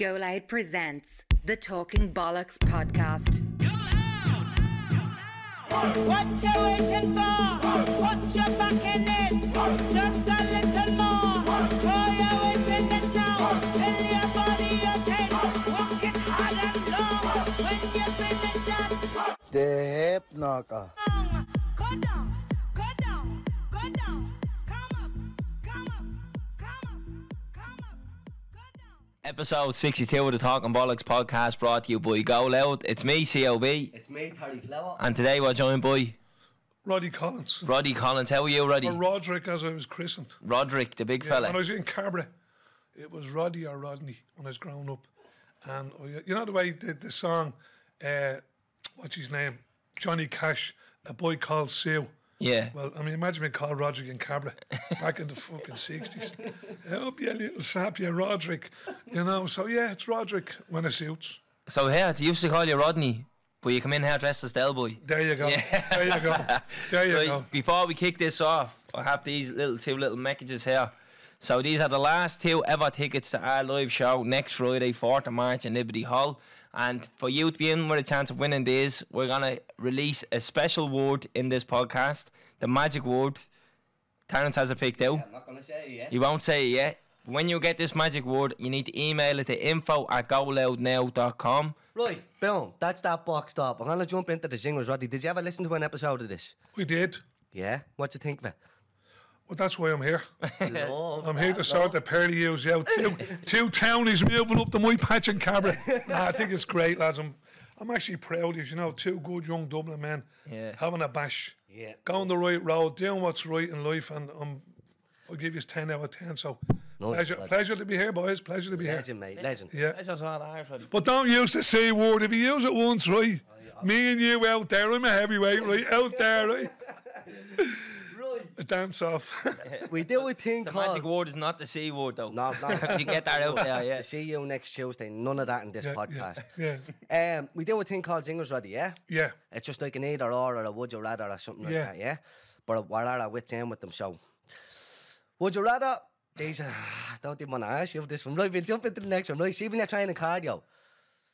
Go Loud presents the Talking Bollox podcast. What you waiting for? Put your back in it. Just a little more. Throw your weight in it now. Tell your body you're. Walk it hard and long. When you finish that The hip knocker. song, go down, go down, go down. Episode 62 of the Talking Bollox podcast brought to you by Go Loud. It's me, COB, It's me, Terry Flower. and today we're joined by Roddy Collins. Roddy Collins. How are you, Roddy? Or Roderick, as I was christened. Roderick, the big Yeah, when I was in Cabra, it was Roddy or Rodney when I was growing up. And I- you know the way the, the song, uh, what's his name? Johnny Cash, A Boy Called Sue. Yeah. Well, I mean, imagine being called Roderick in Cabra back in the fucking 60s. Help you, little sap, you Roderick. You know, so yeah, it's Roderick when it suits. So here, they used to call you Rodney, but you come in here dressed as Del Boy. There you go. Yeah. There you go. There you Right, go. before we kick this off, I have these little two little messages here. So these are the last two ever tickets to our live show next Friday, 4th of March in Liberty Hall. And for you to be in with a chance of winning these, we're gonna release a special word in this podcast. The magic word. Terence has it picked out. I'm not gonna say it yet. You won't say it yet. When you get this magic word, you need to email it to info at goloudnow.com. Right, boom. That's that box up. I'm gonna jump into the zingers, Roddy. Did you ever listen to an episode of this? We did. Yeah. What you think of it? Well, that's why I'm here. Love I'm here to that, sort the pair of yous out. Two, two townies moving up to my patch in Cabra. Nah, I think it's great, lads. I'm, I'm actually proud of you. You know, two good young Dublin men Yeah. having a bash, Yeah. going the right road, doing what's right in life, and I'm, I'll give you 10 out of 10. So, Nice, pleasure, lad. pleasure to be here, boys. Pleasure to be here. Legend, mate. Legend. Yeah. That's just all ours, Roddy. But don't use the C word. If you use it once, right? Me and you out there, I'm a heavyweight, right? Out there, right? Right. A dance off. We do a thing The called. magic word is not the C word, though. No, no. you get that out there, yeah. See you next Tuesday. None of that in this yeah, podcast. yeah, Um, we do a thing called zingers, Roddy. Yeah. yeah. It's just like an either or or a would you rather or something like Yeah. that, yeah? But we're at our wits end with them, so. Would you rather? These are, don't even want to ask you this one. Right, we'll jump into the next one. Right, see when you're training cardio,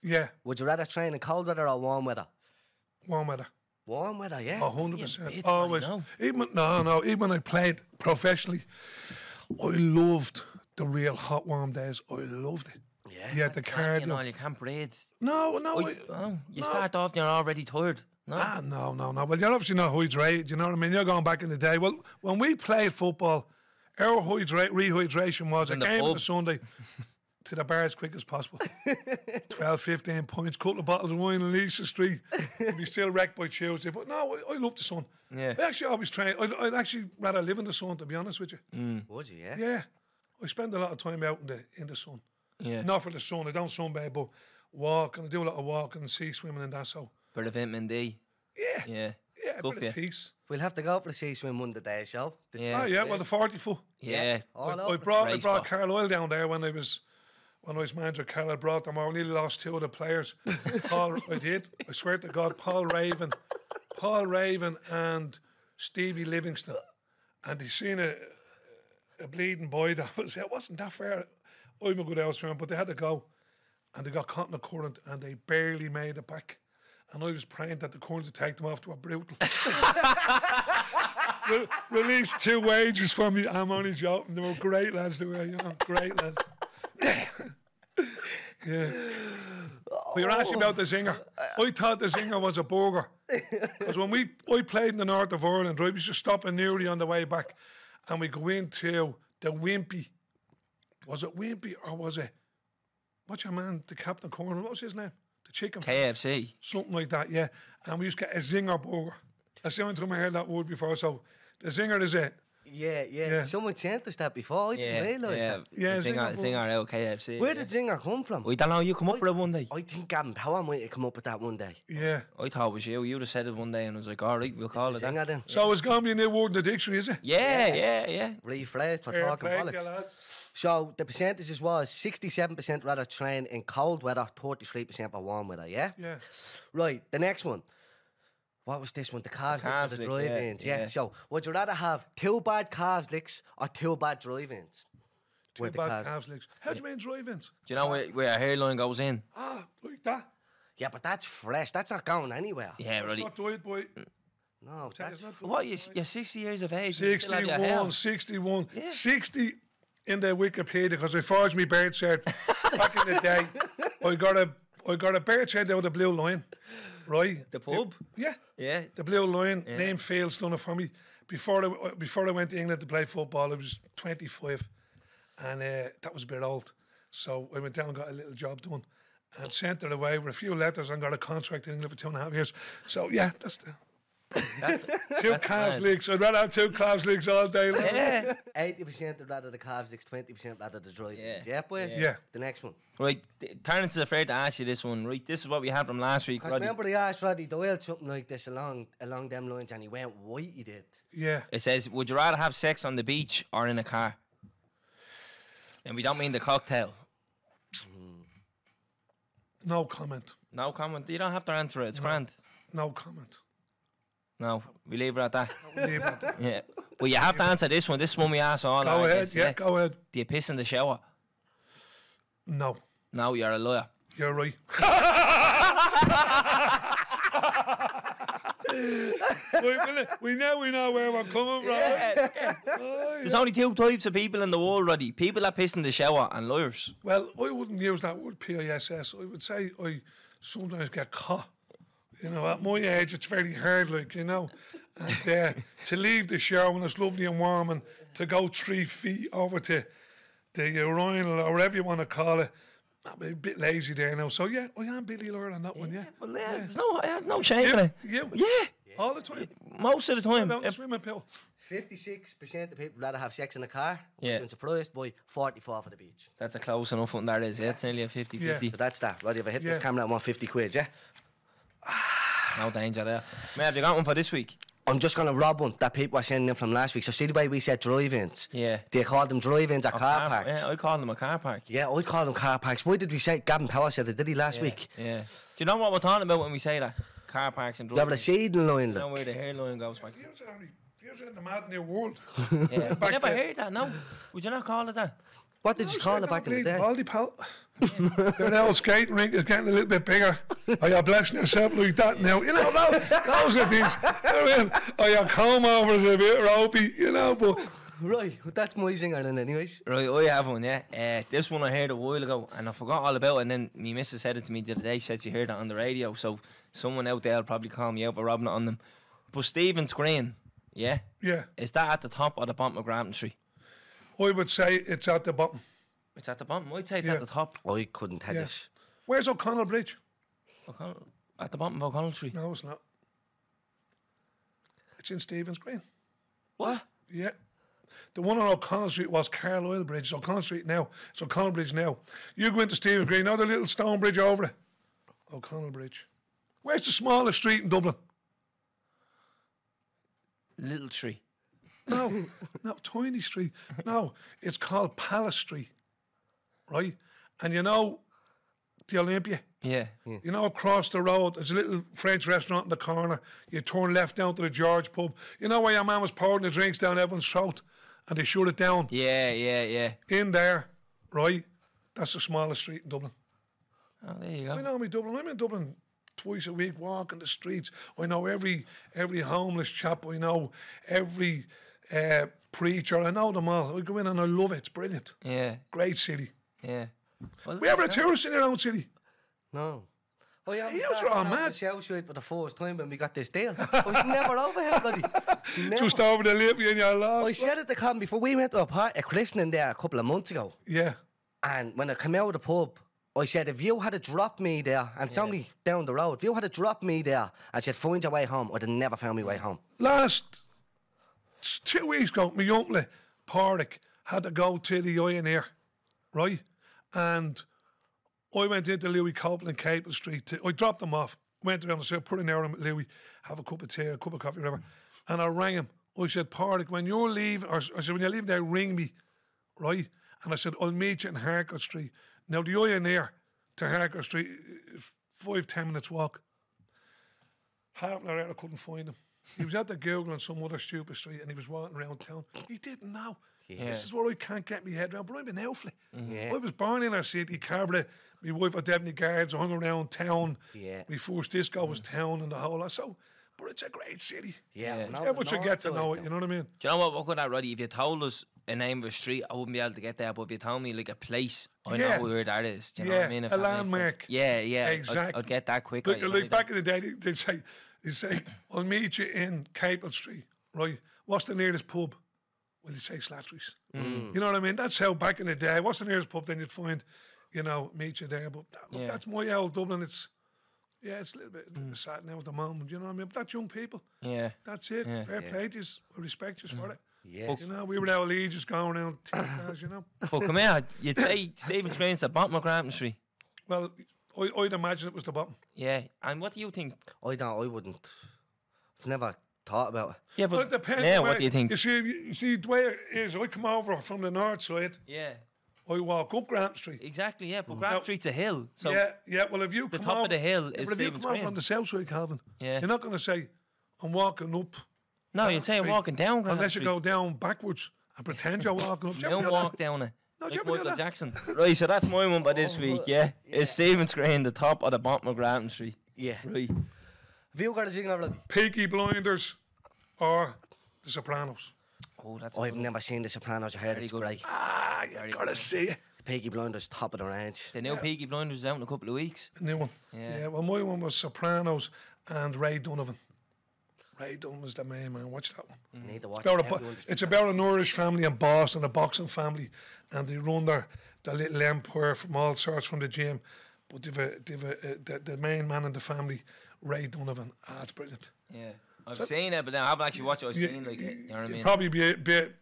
Yeah, would you rather train in cold weather or warm weather? Warm weather. Warm weather, yeah. A hundred percent. Always. Even no, no. Even when I played professionally, I loved the real hot warm days. I loved it. Yeah. Yeah, the You know, cardio. you can't breathe. No, no. Oh, I- oh, you no. start off and you're already tired. No. Ah, no, no, no. Well, you're obviously not hydrated. You know what I mean? You're going back in the day. Well, when we played football, our hydrate rehydration was a In the game on pub. a Sunday to the bar as quick as possible. 12, 15 points, couple of bottles of wine on Leeson Street. We'd be still wrecked by Tuesday. But no, I, I love the sun. Yeah. I actually always train. I'd, I'd actually rather live in the sun, to be honest with you. Mm. Would you, yeah? Yeah. I spend a lot of time out in the in the sun. Yeah. Not for the sun. I don't sunbathe, but walk and I do a lot of walking and sea swimming and that. So For the vitamin D. yeah, Yeah. yeah, a Good bit for of peace. We'll have to go for the sea swim one day, shall we? Yeah. Oh yeah, well the forty foot. Yeah. All I, I over. brought I brought bar. Carlisle down there when I was when I was manager. Carlisle brought them. I only lost two of the players. Paul, I did. I swear to God, Paul Raven, Paul Raven, and Stevie Livingston, and they seen a a bleeding boy that was it wasn't that fair. I'm a good house fan, but they had to go, and they got caught in the current, and they barely made it back. And I was praying that the current would take them off to a brutal. Re- release two wages from me. I'm only joking. They were great lads. They were, you know, great lads. yeah. But you're asking about the oh. zinger. Uh, I thought the zinger was a burger. Because when we I played in the north of Ireland, right, we used to stop in Newry on the way back and we go into the Wimpy. Was it Wimpy or was it what's your man, the Captain Corner? What was his name? The chicken KFC. something like that, yeah. And we used to get a zinger burger. That's the only time I heard that word before. So the zinger is it. Yeah, yeah, Yeah. Someone sent us that before. I Yeah. didn't realise Yeah. that. Yeah, Zinger, Zinger Zinger out KFC. Where yeah. did Zinger come from? We don't know. You come up with it one day. I think Gavin Power might have come up with that one day. Yeah. I thought it was you. You'd have said it one day, and I was like, all right, we'll call it that. Zinger then. So it's going to be a new word in the dictionary, is it? Yeah, yeah, yeah. Rephrased for Fair talking play to you, bollocks. lads. So the percentages was 67% rather train in cold weather, 33% for warm weather, yeah? Yeah. Right, the next one. What was this one? The calves licks or the calves lick, yeah, drive-ins, yeah. yeah. So would you rather have two bad calves licks or two bad drive-ins? two Where bad calves- calves legs. How do you mean drive-ins? Do you know where, where a hairline goes in? Ah, like that. Yeah, but that's fresh. That's not going anywhere. Yeah, It's really. not died by No, Tell that's not died What? You're, you're 60 years of age. and you still have your 61, 61, Yeah. 60 in the Wikipedia because I forged my birth cert back in the day. I got a I got a birth cert out of the blue line, right? The pub? Yeah, Yeah. the blue line. Name Fields done it for me. Before I, before I went to England to play football, I was 25, and uh, that was a bit old. So I went down and got a little job done, and sent it away with a few letters and got a contract in England for two and a half years. So yeah, that's the That's, two calves mad. leagues. I'd rather have two calves leagues all day long. yeah. eighty percent of that of the calves, legs, twenty percent of that of the drive. Yeah. Yeah, boys. Yeah. The next one. Right. th- Terence is afraid to ask you this one. Right. This is what we had from last week. Because Roddy. remember they asked Roddy Doyle something like this along along them lines, and he went white. He did. Yeah. It says, "Would you rather have sex on the beach or in a car?" And we don't mean the cocktail. Mm-hmm. No comment. No comment. You don't have to answer it. It's grand. No comment. No, we leave it at that. Leave it. Yeah. Well, you have to answer this one. This is one we ask all Go ahead. Yeah, go ahead. Do you piss in the shower? No, No, you're a liar. you're right. we, we- we know we know where we're coming from. Aye. There's only two types of people in the world, Roddy. People that piss in the shower and lawyers. Well, I wouldn't use that word piss. I would say I sometimes get caught. You know, at my age, it's very hard, like you know, and uh, to leave the shower when it's lovely and warm, and to go three feet over to the urinal or whatever you want to call it. I'm a bit lazy there now. So yeah, I am Billy Lord on that one. Yeah, Well, yeah, there's no, I have no shame in you, it. you, Yeah, all the time. most of the time. About the If- swimming pool. Fifty-six percent of people rather have sex in a car. Yeah. Yeah. I'm surprised by forty-four for the beach. That's a close enough one that is. Yeah, it's nearly a 50 50. So that's that. Roddy, if I hit this camera, I want fifty quid. Yeah. Ah. No danger there. May have you got one for this week? I'm just gonna rob one that people are sending in from last week. So see the way we said drive-ins. Yeah. They call them drive-ins at oh, car parks. Yeah, I call them a car park. Yeah, I call them car parks. Why did we say Gavin Power said it? Did he last Yeah, week? Yeah. Do you know what we're talking about when we say that? Car parks and Yeah, but a driving. seeding line. You know where the hairline goes back. You're sorry. You're in the mad new world. Yeah. I Back never to- heard that, no. Would you not call it that? What did you call it back in the day? Baldy pal. Your old skating rink is getting a little bit bigger. Are you blessing yourself like that now? You know, that, those are things. I mean, are your comb overs a bit ropey, you know, but Right, well, that's my zinger then, anyways. Right, I have one, yeah. Uh, this one I heard a while ago and I forgot all about it. And then my missus said it to me the other day. She said she heard it on the radio. So someone out there will probably call me out for robbing it on them. But Stephen's Green, yeah, yeah, is that at the top or the bottom of Grafton Street? I would say it's at the bottom. It's at the bottom. I'd say it's Yeah. at the top. I couldn't tell Yeah. you. Where's O'Connell Bridge? O'Connell- At the bottom of O'Connell Street. No, it's not. It's in Stephen's Green. What? Yeah. The one on O'Connell Street was Carlisle Bridge. It's O'Connell Street now. It's O'Connell Bridge now. You go into Stephen's Green, now the little stone bridge over it. O'Connell Bridge. Where's the smallest street in Dublin? Little Tree. No, no, Tiny Street. No, it's called Palace Street, right? And you know the Olympia. Yeah. Hmm. You know, across the road, there's a little French restaurant in the corner. You turn left down to the George pub. You know where your man was pouring the drinks down everyone's throat, and they shut it down Yeah, yeah, yeah. in there, right? That's the smallest street in Dublin. Oh, there you go. I go. know me Dublin. I'm in Dublin twice a week, walking the streets. I know every every homeless chap. I know every uh, preacher. I know them all. I go in and I love it. It's brilliant. Yeah, Great city. yeah. Well, We ever a tourist in your own city? No. Oh yeah, we You started were all on mad. the Shell Street for the first time when we got this deal. I was never over here, buddy. Never. Just over the lip in your I lost. said it to come before we went to a part a christening there a couple of months ago. Yeah. And when I came out of the pub, I said, if you had to drop me there, and it's only down the road, if you had to drop me there I said, find your way home, I'd have never found my way home. Last t- two weeks ago, my uncle Porrick had to go to the Ioneer, right? And I went into Louis Copeland, Capel Street. To, I dropped him off, went around and said, put an hour in with Louis, have a cup of tea, a cup of coffee, whatever. And I rang him. I said, Porrick, when you're leaving, or I said, when you're leaving there, ring me, right? And I said, I'll meet you in Harcourt Street. Now, the Ioneer to Harcourt Street, five, ten minutes walk. Half an hour I couldn't find him. He was out there Googling some other stupid street and he was walking around town. He didn't know. Yeah. This is what I can't get my head around. But I'm an outfit. Mm-hmm. Yeah. I was born in our city, Cabra. My wife had Devney Guards, I hung around town. Yeah. My first disco was mm. town and the whole lot. So, but it's a great city. Yeah. Yeah. no, Everyone should get to know it, you know what I mean? Do you know what? What could that, Roddy? If you told us a name of a street, I wouldn't be able to get there. But if you told me like a place, I Yeah. know where that is. Do you know what I mean? If a that sense. landmark. Yeah, yeah. I'd- Exactly. I'd, get that quick. Look, like back in the day, they'd say, they'd say, I'll meet you in Capel Street, right? What's the nearest pub? Well, you say Slattery's. Mm. You know what I mean? That's how back in the day, what's the nearest pub? Then you'd find, you know, meet you there. But that, Yeah. that's my old Dublin. It's, yeah, it's a little bit, Mm. sad now at the moment. You know what I mean? But that's young people. Yeah. That's it. Yeah. Fair Yeah. play to you. Respect you for it. Yeah. You know, we were our lead just going around, cars, you know. But come here, you'd say Stephen's Green's the bottom of Grafton Street. Well, I, I'd imagine it was the bottom. Yeah. And what do you think? I don't. I wouldn't. I've never thought about it. Yeah, Well, but it depends. now, where- what do you think? You see, you see, the way it is, I come over from the north side. Yeah. I walk up Grafton Street. Exactly, yeah. But mm. Now- Grafton Street's a hill. So yeah, yeah. Well, if you come the come top over, of the hill yeah, is but if you Stephen's come over Green. from the south side, Calvin, Yeah. you're not going to say I'm walking up No, you'd say walking down Grafton unless you go down backwards and pretend you're walking up. Do you ever Don't walk down it. No, like you ever do Michael that? Jackson. Right, so that's my one by this week, yeah. Is Stephen's Green the top of the bottom of Grafton Street? Yeah. Right. Have you got a jingle already? Peaky Blinders or The Sopranos. Oh, that's a I've never seen The Sopranos. I heard Very it's good. great. Ah, you gotta see it. Peaky Blinders, top of the range. The new Peaky Blinders is out in a couple of weeks. A new one. Yeah. Yeah. Well, my one was Sopranos and Ray Donovan. Ray Donovan was the main man. Watch that one. I need to watch about it. a, bo- Everyone's- it's about an Irish family in Boston, a boxing family, and they run their, their little empire from all sorts from the gym. But they've a, they've a, uh, the, the main man in the family, Ray Donovan. Ah, it's brilliant. Yeah. I've seen it, but now I haven't actually watched it. I've You, seen like it. You know what I mean? probably be a bit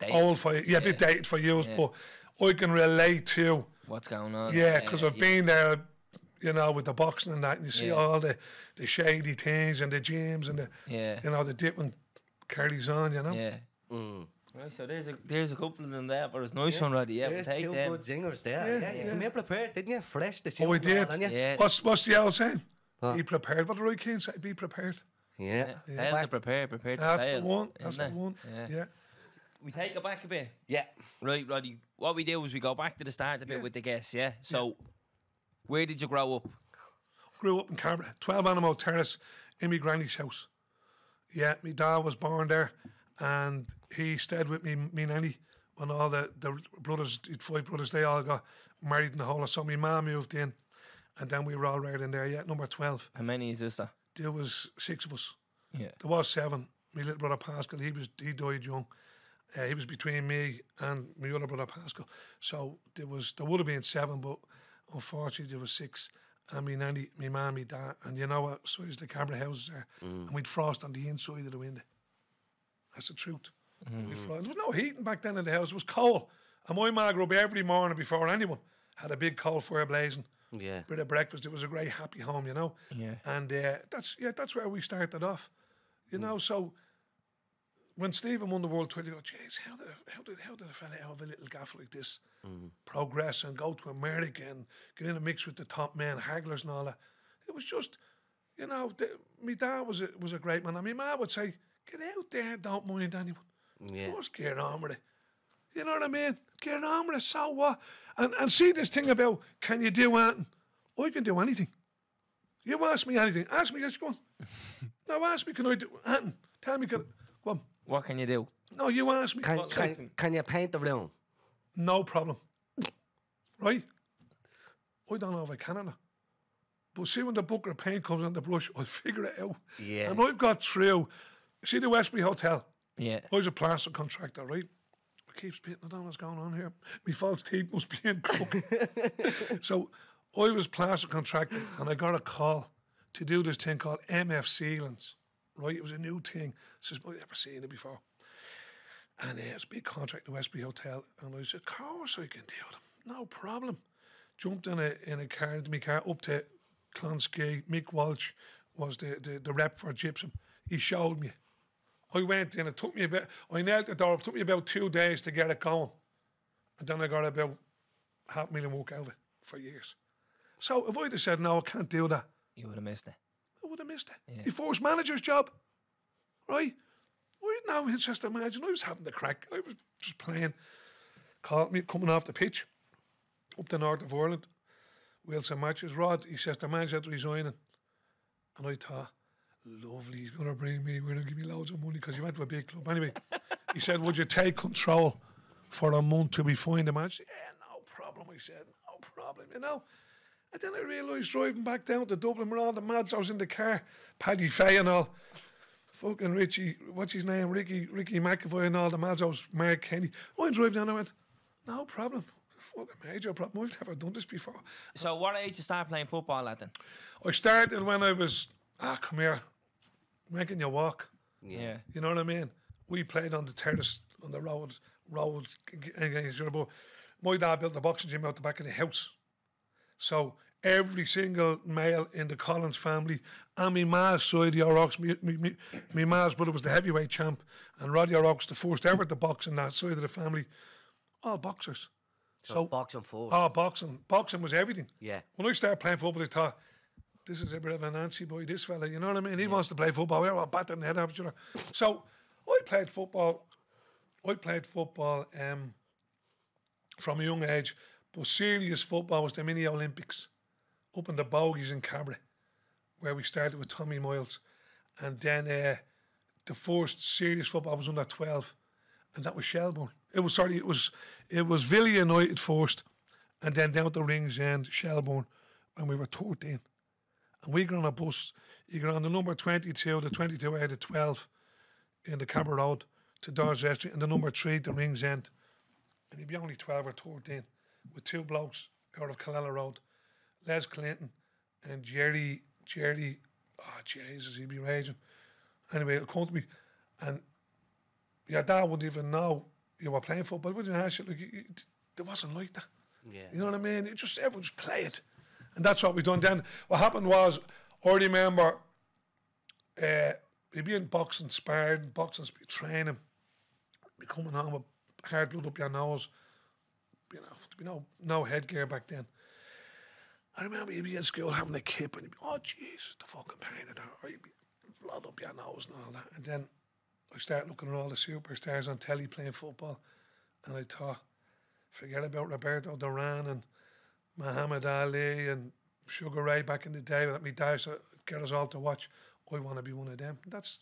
They- old for you, yeah, a bit Yeah. dated for you, Yeah. but I can relate to, What's going on? yeah, because I've yeah. been there, you know, with the boxing and that, and you see Yeah. all the, the shady things and the gyms and the, Yeah. you know, the different carries on, you know. Yeah. Mm. Right, so there's a there's a couple of them there, but it's nice one, Roddy. Yeah, we'll take two them. good jingers there. Yeah, Yeah, you yeah. came here prepared, didn't you? Fresh. The Oh, we did. didn't? Yeah. What's what's the old saying? Huh? Be prepared. What do I can say? Be prepared. Yeah. Yeah. Fail to prepare, prepare to That's fail. the one. That's the one. Yeah. Yeah. We take it back a bit. Yeah. Right, Roddy. What we do is we go back to the start a bit Yeah. with the guests, yeah? So, where did you grow up? Grew up in Cabra, 12 Animal Terrace in my granny's house. Yeah, my dad was born there and he stayed with me, me nanny, when all the, the brothers, five brothers, they all got married in the whole. So my mum moved in and then we were all right in there. Yeah, number 12. How many is this? There? There was six of us. Yeah. There was seven. My little brother Pascal, he was he died young. Uh, he was between me and my other brother Pascal. So there was there would have been seven, but unfortunately there was six. And me nanny, me mum, me dad, and you know what size the camera houses are, mm. and we'd frost on the inside of the window. That's the truth. We'd mm. frost. There was no heating back then in the house. It was coal. And my ma grew up every morning before anyone had a big coal fire blazing Yeah. bit of breakfast. It was a great happy home, you know. Yeah. And uh, that's yeah, that's where we started off, you mm. know. So when Stephen won the world title, you go, "Jeez, how did a- how did how did a fella of a little gaff like this mm-hmm. progress and go to America and get in a mix with the top men, Haglers and all that?" It was just, you know, the, my dad was a, was a great man. And my mum would say, "Get out there, don't mind anyone." Yeah. Just get on with it. You know what I mean? Get on with it. So what? And and see this thing about can you do anything? I can do anything. You ask me anything. Ask me just go on. no, ask me can I do anything? Tell me can I, go on. What can you do? No, you ask me. Can, can, can you paint the room? No problem. Right? I don't know if I can or not. But see when the bucket of paint comes on the brush, I'll figure it out. Yeah. And I've got through. See the Westbury Hotel? Yeah. I was a plaster contractor, right? I keep spitting, I don't know what's going on here. My false teeth must be in crook. so I was plaster contractor and I got a call to do this thing called MF ceilings, right? It was a new thing. Says, I've never seen it before. And uh, it's a big contract the Westbury Hotel. And I said, of course I can do them. No problem. Jumped in a in a car, into my car, up to Clonskeagh. Mick Walsh was the, the, the rep for Gypsum. He showed me. I went in, it took me about, I nailed the door, it took me about two days to get it going. And then I got about half a million walk out of it for years. So if I'd have said, no, I can't do that, You would have missed it. Have missed it. Yeah. My first manager's job, right? I no interest in managing. I was having the crack. I was just playing. Called me coming off the pitch up the north of Ireland. Wilson matches. Rod, he says the manager's resigning. And I thought, lovely, he's going to bring me, we're going to give me loads of money because he went to a big club. Anyway, he said, would you take control for a month till we find a match? Yeah, no problem, I said, no problem, you know. And then I realised driving back down to Dublin with all the mads, I was in the car, Paddy Fay and all. Fucking Richie, what's his name? Ricky Ricky McAvoy and all the mads. I was Mark Kenny. I drove down. I went, no problem. Fucking major problem. I've never done this before. So what age you start playing football at then? I started when I was ah come here, making you walk. Yeah. You know what I mean? We played on the terrace on the road, road against your but My dad built the boxing gym out the back of the house. So every single male in the Collins family and my ma's side, the O'Rourke's, me, me, me, me ma's brother was the heavyweight champ, and Roddy O'Rourke's the first ever to box in that side of the family. All boxers. So, So, boxing first. oh, boxing. Boxing was everything. yeah. When I started playing football, I thought, this is a bit of a Nancy boy, this fella. You know what I mean? He wants to play football. We're all batting the head off each other. So I played football. I played football um, from a young age, but serious football was the mini Olympics up in the Bogies in Cabra, where we started with Tommy Miles. And then uh, the first serious football was under 12, and that was Shelbourne. It was, sorry, it was it was Villa United first, and then down to Ringsend, Shelbourne, when we were 13. And we got on a bus. You got on the number 22, the 22 out of 12 in the Cabra Road to Dorset Street, and the number 3 the Ringsend. And you'd be only 12 or 13 with two blokes out of Killala Road Les Clinton and Jerry, Jerry, oh Jesus, he'd be raging. Anyway, it'll come to me. And your dad wouldn't even know you were playing football. Wouldn't ask you, like, you, you, it wasn't like that. Yeah. You know what I mean? It just everyone just play it, and that's what we done. Then what happened was, I remember, uh, we'd be in boxing, sparring, boxing, training, be coming home with hard blood up your nose. You know, to be no no headgear back then. I remember you'd be in school having a kip, and you'd be, oh Jesus, the fucking pain of that. Or you'd be blood up your nose and all that. And then I started looking at all the superstars on telly playing football, and I thought forget about Roberto Duran and Muhammad Ali and Sugar Ray back in the day that me dad used to get us all to watch. I want to be one of them. That's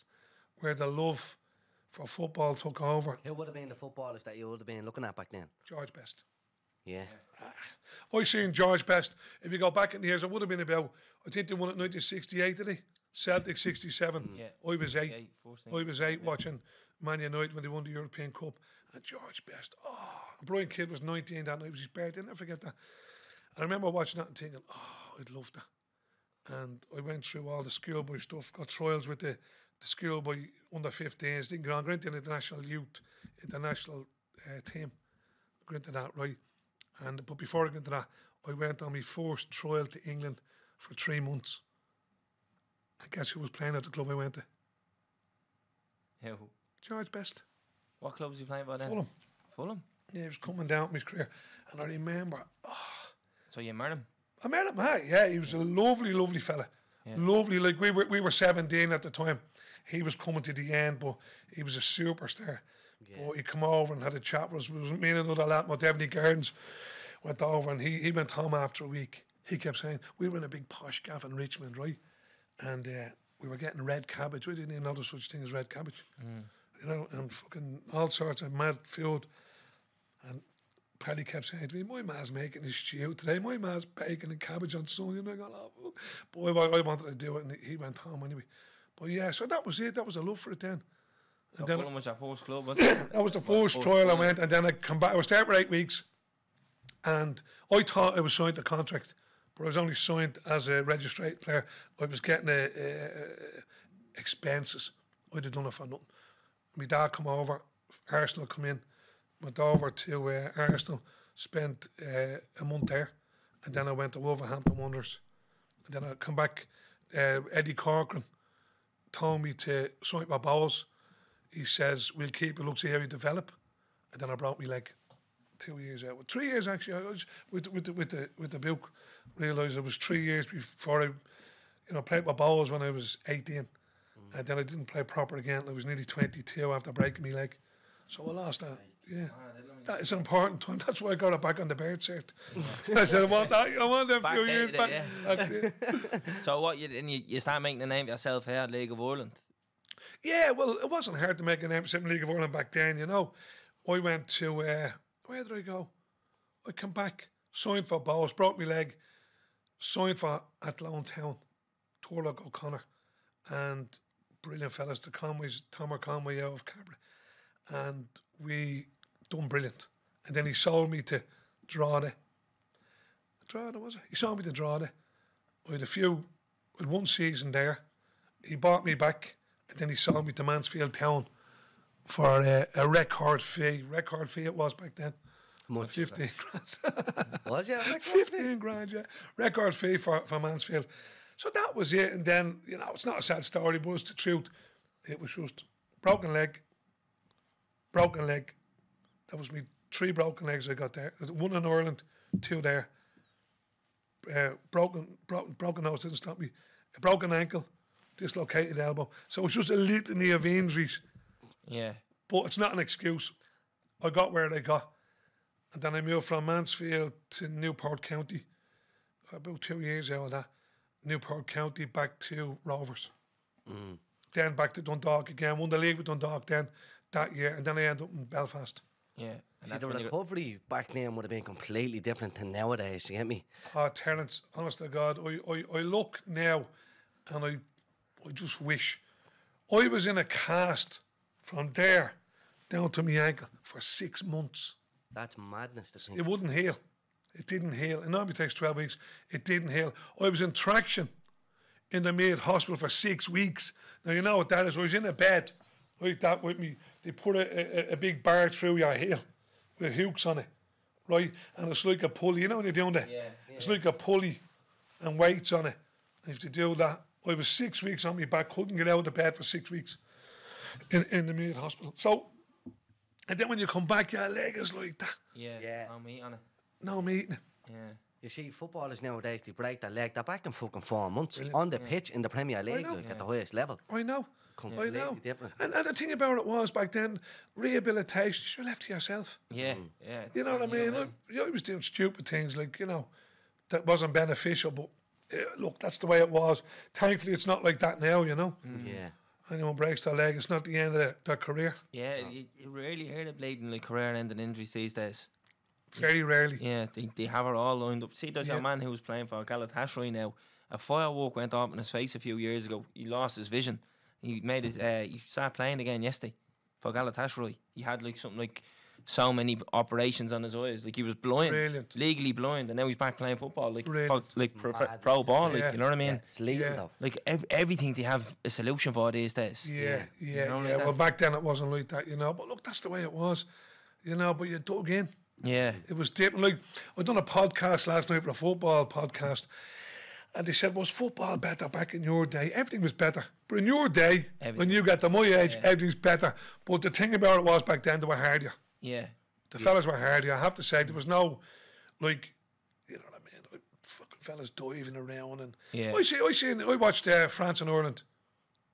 where the love for football took over. Who would have been the footballers that you would have been looking at back then? George Best. Yeah. Ah. I seen George Best. If you go back in the years, it would have been about, I think they won it 1968, did he? Celtic 67. Mm. Yeah. I was eight. Yeah, first thing. I was eight watching Man United when they won the European Cup. And George Best, ah, oh, and Brian Kidd was 19 that night. It was his birthday. I'll never forget that. I remember watching that and thinking, oh, I'd love that. And I went through all the schoolboy stuff, got trials with the, the schoolboy under 15s, didn't get on, got into the national youth, international uh, team. Got into that, right? And but before I got into that, I went on my first trial to England for three months. I guess who was playing at the club I went to? Who? George Best. What club was he playing by then? Fulham. Fulham. Yeah, he was coming down with his career. And I remember, oh, So you met him? I met him, hi, yeah, he was a lovely, lovely fella. Lovely, like we were we were 17 at the time. He was coming to the end, but he was a superstar. But he come over and had a chat with us. Was me and another lad, my Devney Gardens, went over and he, he went home after a week. He kept saying, we were in a big posh gaff in Richmond, right? And uh, we were getting red cabbage. We didn't even know there's such thing as red cabbage. You know, and fucking all sorts of mad food. And Paddy kept saying to me, my ma's making a stew today. My ma's bacon and cabbage on Sunday. And I go, oh, well." boy, I I wanted to do it. And he went home anyway. But yeah, so that was it. That was a love for it then. So then was your first club, was it? that was the first first trial I went. And then I come back. I was there for eight weeks. And I thought I was signed a contract, but I was only signed as a registered player. I was getting a, a, a expenses. I'd have done it for nothing. My dad come over, Arsenal come in, went over to uh, Arsenal, spent uh, a month there, and then I went to Wolverhampton Wanderers. And then I come back, uh, Eddie Corcoran told me to sign my balls. He says, we'll keep it, look, see how you develop. And then I brought me like two years out. Well, three years actually. I was with with the with the with the book. Realised it was three years before I, you know, played my balls when I was eighteen, And then I didn't play proper again. I was nearly 22 after breaking my leg. So I lost that. Yeah. That is an important time. That's why I got it back on the bird cert. I said, I want that. I want that Back few years back. it, That's it. So what you and you, you start making a name for yourself here at League of Ireland. Yeah, well, it wasn't hard to make an M7 League of Ireland back then, you know. I went to, uh, where did I go? I come back, signed for Bohs, broke my leg, signed for Athlone Town, Turlough O'Connor, and brilliant fellas, the Conways, Tomer Conway out of Cabra. And we done brilliant. And then he sold me to Drogheda. Drogheda, was it? He sold me to Drogheda. I had a few, I had one season there. He bought me back, and then he sold me to Mansfield Town for a, a record fee. Record fee it was back then. Much 15 grand. was yeah. 15 grand, yeah. Record fee for, for Mansfield. So that was it. And then, you know, it's not a sad story, but it's the truth. It was just broken leg, broken leg. That was me, three broken legs I got there. One in Ireland, two there. Uh, broken, broken, broken nose didn't stop me. A broken ankle, dislocated elbow. So it's just a litany of injuries Yeah. but it's not an excuse. I got where I got. And then I moved from Mansfield to Newport County. About two years out of that. Newport County back to Rovers. Mm. Then back to Dundalk again. Won the league with Dundalk then that year. And then I ended up in Belfast. Yeah. And See, that's the when got- recovery back then would have been completely different than nowadays. You get me? Oh, Terence, honest to God, I, I, I look now and I, I just wish I was in a cast from there down to my ankle for six months. That's madness to think. It wouldn't heal. It didn't heal. It normally takes 12 weeks. It didn't heal. I was in traction in the Mater Hospital for six weeks. Now, you know what that is. I was in a bed like that with me. They put a, a, a big bar through your heel with hooks on it, right? And it's like a pulley. You know when you're doing that? Yeah, It's like a pulley and weights on it. And if you do that, I was six weeks on my back, couldn't get out of the bed for six weeks in, in the Mater Hospital. So, and then when you come back, your leg is like that. Yeah. Yeah. No meat on it. No meeting. Yeah. You see, footballers nowadays they break their leg. They're back in fucking four months on the pitch in the Premier League, know. like at the highest level. I know. I know. different. And, and the thing about it was back then, rehabilitation, you're left to yourself. Yeah. Mm. Yeah. You know what I it's you, mean? I, I was doing stupid things like, you know, that wasn't beneficial, but look, that's the way it was. Thankfully, it's not like that now, you know. Yeah. Anyone breaks their leg, it's not the end of their, their career. Yeah, you, you rarely hear of bleeding like career-ending injuries these days. Very rarely. Yeah, they, they have it all lined up. See, there's Yeah. a man who was playing for Galatasaray now. A firework went off in his face a few years ago. He lost his vision. He made his. Uh, he started playing again yesterday for Galatasaray. He had like something like so many operations on his eyes. Like he was blind, Brilliant. legally blind, and now he's back playing football, like pro, like pro, pro, pro ball. Like Yeah. you know what I mean? Yeah, it's legal Yeah. though. Like ev- everything they have a solution for these days. Yeah, yeah, know, like yeah. that. Well, back then it wasn't like that, you know. But look, that's the way it was, you know. But you dug in. Yeah, It was different. Like I done a podcast last night for a football podcast, and they said, "Was football better back in your day? Everything was better, but in your day, when you got to my age, everything's better." But the thing about it was back then they were hardier. Yeah, The fellas were hardier. I have to say there was no, like, you know what I mean? Like, fucking fellas diving around and Yeah. I see. I seen. I watched uh, France and Ireland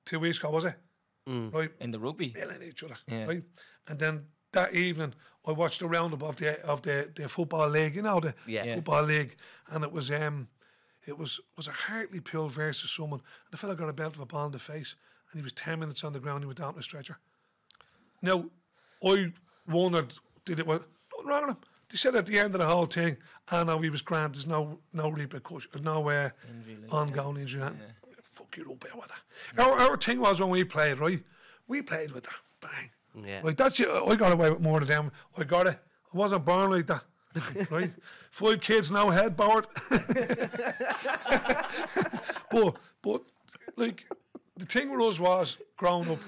two weeks ago. Was it? Right in the rugby. killing each other. Yeah. Right? And then that evening, I watched the roundup of the of the, the football league. You know the Yeah. Yeah. football league, and it was um, it was was a Hartlepool versus someone. And the fella got a belt of a ball in the face, and he was ten minutes on the ground. He went down on a stretcher. Now, I wondered, did it well. nothing wrong with him? They said at the end of the whole thing, I know he was grand. There's no no repercussion, no uh, Injury, like, ongoing injury. that. Fuck you up with that. Our, our thing was when we played, right? We played with that. Bang. Yeah. Like that's it. I got away with more than them. I got it. I wasn't born like that. right? Five kids now head bored. but but like the thing with us was growing up,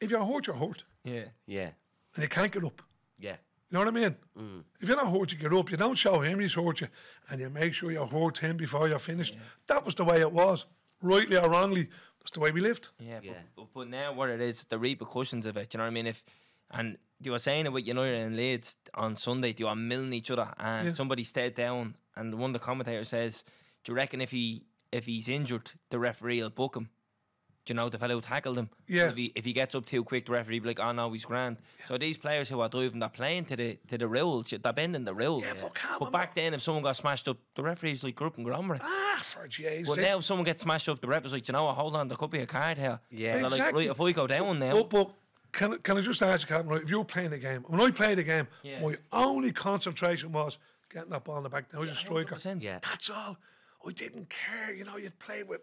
if you're hurt, you're hurt. Yeah, Yeah. And you can't get up. Yeah. You know what I mean? Mm. If you're not hurt, you get up. You don't show him he's hurt you, and you make sure you hurt him before you're finished. That was the way it was, rightly or wrongly. That's the way we lived. yeah, Yeah. But, but now what it is, the repercussions of it. You know what I mean? If and you were saying it with United and Leeds on Sunday, they were milling each other, and Yeah. somebody stayed down, and one of the commentators says, "Do you reckon if he if he's injured, the referee will book him?" Do you know the fellow who tackled him? So Yeah. If he, if he gets up too quick, the referee be like, "Oh no, he's grand." So these players who are driving, they're playing to the to the rules. They're bending the rules. Yeah, fuck hell, but back then, if someone got smashed up, the referee's like group and grumble. Ah, for Jesus. Well, now if someone gets smashed up, the referee's like, "Do you know what? Hold on, there could be a card here. Yeah. And they're like, Exactly. right, if I go down now, But, but can, I- can I just ask you, Captain, right, if you were playing a game, when I played a game, Yeah. my only concentration was getting that ball in the back. I was a striker. 100%. Yeah. That's all. I didn't care. You know, you'd play with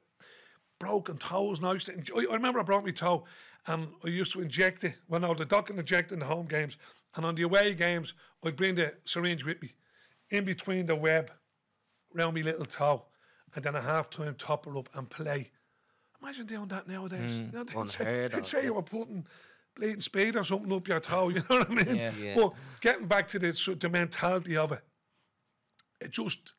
broken toes. And I, used to, enj- I remember I brought my toe and I used to inject it. Well, no, the doc can inject in the home games. And on the away games, I'd bring the syringe with me in between the web, round my little toe, and then a half time top her up and play. Imagine doing that nowadays. You know, they'd say, of, say yeah. you were putting bleeding speed or something up your toe. You know what I mean? Yeah. Yeah. But getting back to the so the mentality of it, it just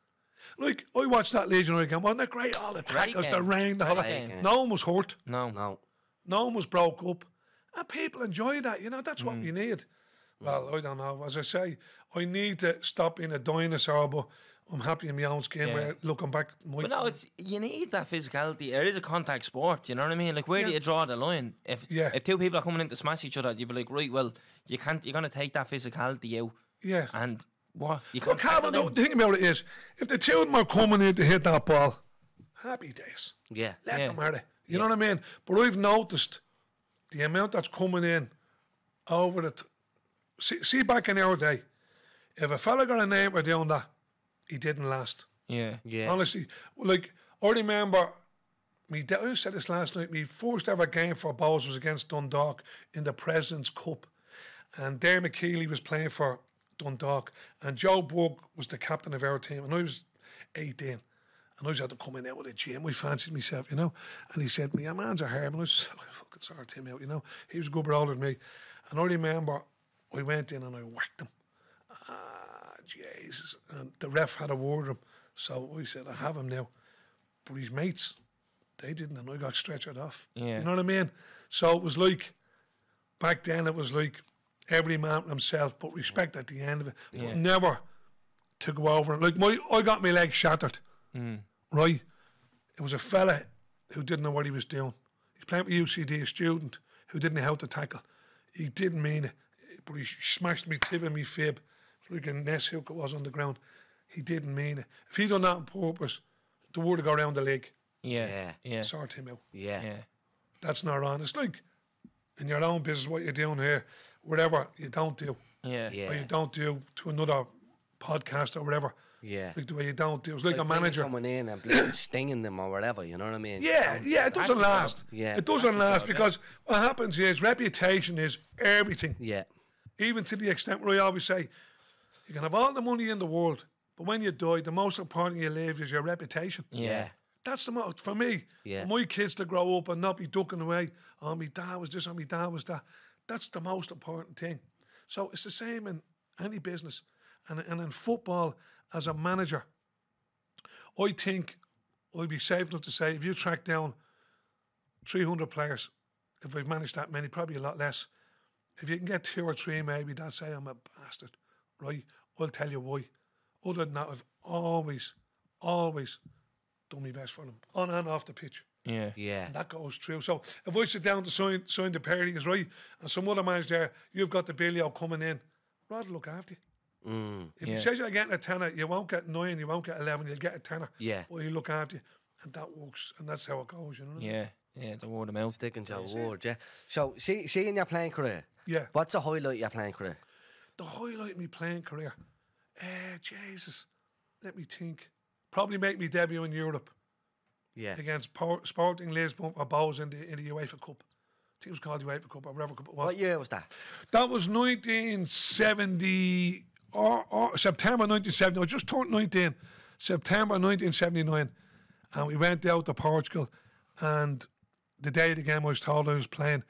like I watched that Legionary game. Wasn't it great? All the tackles, the game. rain, the whole Great game. No one was hurt. no, No. No one was broke up. And people enjoy that. You know, that's Mm. what we need. Well, I don't know. As I say, I need to stop being a dinosaur, but I'm happy in my own skin Yeah. where looking back. My But no, it's you need that physicality. It is a contact sport. You know what I mean? Like where do you draw the line? If Yeah. if two people are coming in to smash each other, you'd be like, right, well, you can't. You're gonna take that physicality out. yeah. And what you But can't. tackle Calvin, them. the thing about it is, if the two of them are coming in to hit that ball, happy days. Yeah. Let Yeah. them at it. You know what I mean? But I've noticed the amount that's coming in over the. See, see, back in our day, if a fella got a name for doing that, he didn't last. Yeah. Yeah. Honestly, like I remember me. I said this last night. My first ever game for Bohs was against Dundalk in the President's Cup, and Dermot Keely was playing for Dundalk, and Joe Bug was the captain of our team, and I was eighteen. And I was had to come in out with a gym. We fancied myself, you know. And he said, "Me, man's a herb." And I was I fucking sorted him out, you know. He was a good brother than me. And I remember I went in and I whacked him. Ah, Jesus. And the ref had a word him. So I said, I have him now. But his mates, they didn't, and I got stretchered off. Yeah. You know what I mean? So it was like, back then it was like every man for himself, but respect at the end of it. Yeah. But never to go over. Like, my, I got my leg shattered, mm. right? It was a fella who didn't know what he was doing. He's playing with UCD, a student who didn't know how to tackle. He didn't mean it, but he smashed me tib and me fib. It's like a nest hook it was on the ground. He didn't mean it. If he'd done that on purpose, the word would go around the leg. Yeah. Yeah. Yeah. Sort him out. Yeah. Yeah. That's not on. It's like in your own business, what you're doing here, whatever you don't do, Yeah. Yeah. or you don't do to another podcast or whatever. Yeah. Like the way you don't do. It's like, a manager. coming in and stinging them or whatever. You know what I mean? Yeah, yeah, it doesn't last. Yeah. It doesn't last because what happens is reputation is everything. Yeah. Even to the extent where I always say, you can have all the money in the world, but when you die, the most important you live is your reputation. Yeah. That's the most for me. Yeah. For my kids to grow up and not be ducking away. Oh, my dad was this, and my dad was that. That's the most important thing. So it's the same in any business, and and in football as a manager. I think I'd be safe enough to say if you track down 300 players, if we've managed that many, probably a lot less. If you can get two or three, maybe that say I'm a bastard, right? I'll tell you why. Other than that, I've always, always done my best for them on and off the pitch. Yeah. Yeah. And that goes through. So if I sit down to sign sign the parties, right, and some other man's there, you've got the Billy coming in, rather look after you. Mm. If Yeah. he says you're getting a tenner, you won't get nine, you won't get eleven, you'll get a tenner. Yeah. But he'll look after you. And that works. And that's how it goes, you know? Yeah. Yeah. The word of mouth. Sticking to a word, yeah. So, see, see in your playing career, Yeah. what's the highlight of your playing career? The highlight of my playing career. Eh, Jesus. Let me think. Probably make me debut in Europe Yeah. against Por- Sporting Lisbon or Bohs in the in the UEFA Cup. I think it was called the UEFA Cup or whatever cup it was. What year was that? That was 1970 or, or September 1970. I just turned 19, September 1979, and we went out to Portugal. And the day of the game, I was told I was playing,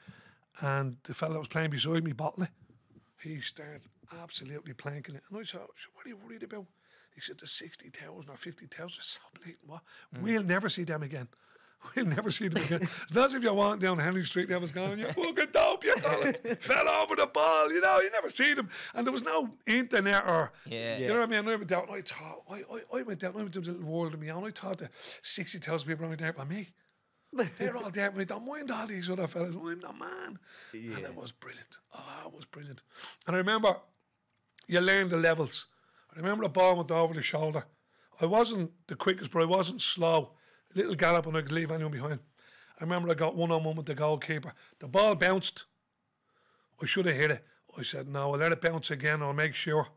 and the fella that was playing beside me, Botley, he started absolutely planking it. And I said, "Oh, "What are you worried about?" He said, "The sixty thousand or fifty thousand. So blatant. What? We'll never see them again." We'll never see them again. It's not as if you're walking down Henry Street and everyone's going, you fucking dope, you fell over the ball, you know, you never see them. And there was no internet or, Yeah. you know what I mean? I went down and I thought, I, I, I went down, I went to a little world of me, own. I thought the 60,000 people around there for me. They're all there. We don't mind all these other fellas. I'm the man. Yeah. And it was brilliant. Oh, it was brilliant. And I remember you learn the levels. I remember the ball went over the shoulder. I wasn't the quickest, but I wasn't slow. A little gallop and I could leave anyone behind. I remember I got one on one with the goalkeeper. The ball bounced. I should have hit it. I said, no, I'll let it bounce again. I'll make sure.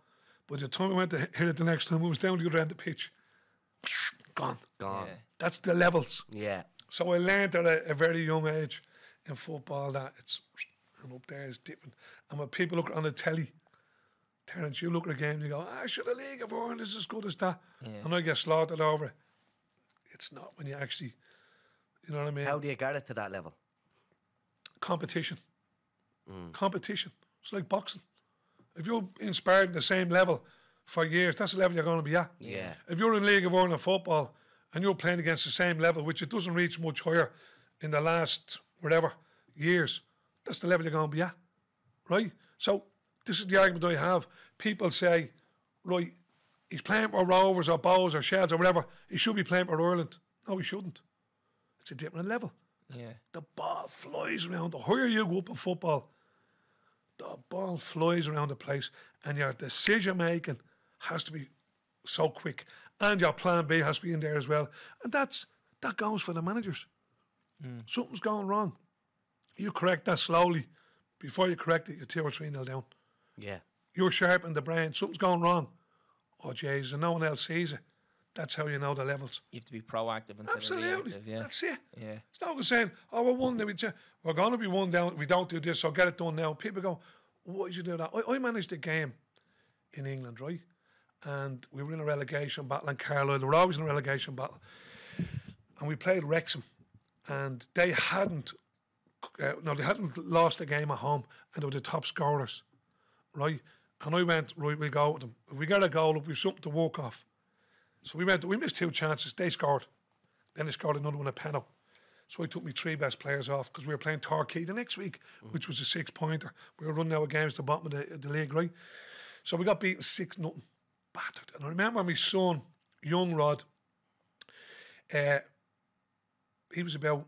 But the time I went to hit it the next time, it was down the other end of the pitch. Gone. Gone. Yeah. That's the levels. Yeah. So I learned at a, a very young age in football that it's and up there is different. And when people look on the telly, Terence, you look at a game and you go, ah, should the League of Ireland is as good as that? And I get slaughtered over it. It's not when you actually, you know what I mean? How do you get it to that level? competition. Competition. It's like boxing. If you're inspired at the same level for years, that's the level you're going to be at. Yeah. If you're in League of Ireland football and you're playing against the same level, which it doesn't reach much higher in the last whatever years, that's the level you're going to be at, right? So this is the argument I have. People say, right, he's playing for Rovers or Bohs or Sheds or whatever. He should be playing for Ireland. No, he shouldn't. It's a different level. Yeah. The ball flies around. The higher you go up in football, the ball flies around the place, and your decision making has to be so quick, and your plan B has to be in there as well. And that's that goes for the managers. Hmm. Something's going wrong. You correct that slowly. Before you correct it, you're two or three nil down. Yeah. You're sharp in the brain. Something's going wrong. Oh, jeez, and no one else sees it. That's how you know the levels. You have to be proactive instead Absolutely. of reactive. Yeah. That's it. Yeah. It's not saying, oh, we're one, we ju- we're going to be one down if we don't do this, so get it done now. People go, why did you do that? I, I managed a game in England, right? And we were in a relegation battle in Carlisle. We were always in a relegation battle. And we played Wrexham. And they hadn't, uh, no, they hadn't lost a game at home. And they were the top scorers, right? And I went, right, we'll go with them. If we get a goal, we've something to walk off. So we went, we missed two chances. They scored. Then they scored another one at penalty. So I took me three best players off because we were playing Torquay the next week, which was a six pointer. We were running out of games at the bottom of the, the league, right? So we got beaten six nothing, battered. And I remember my son, young Rod, uh, he was about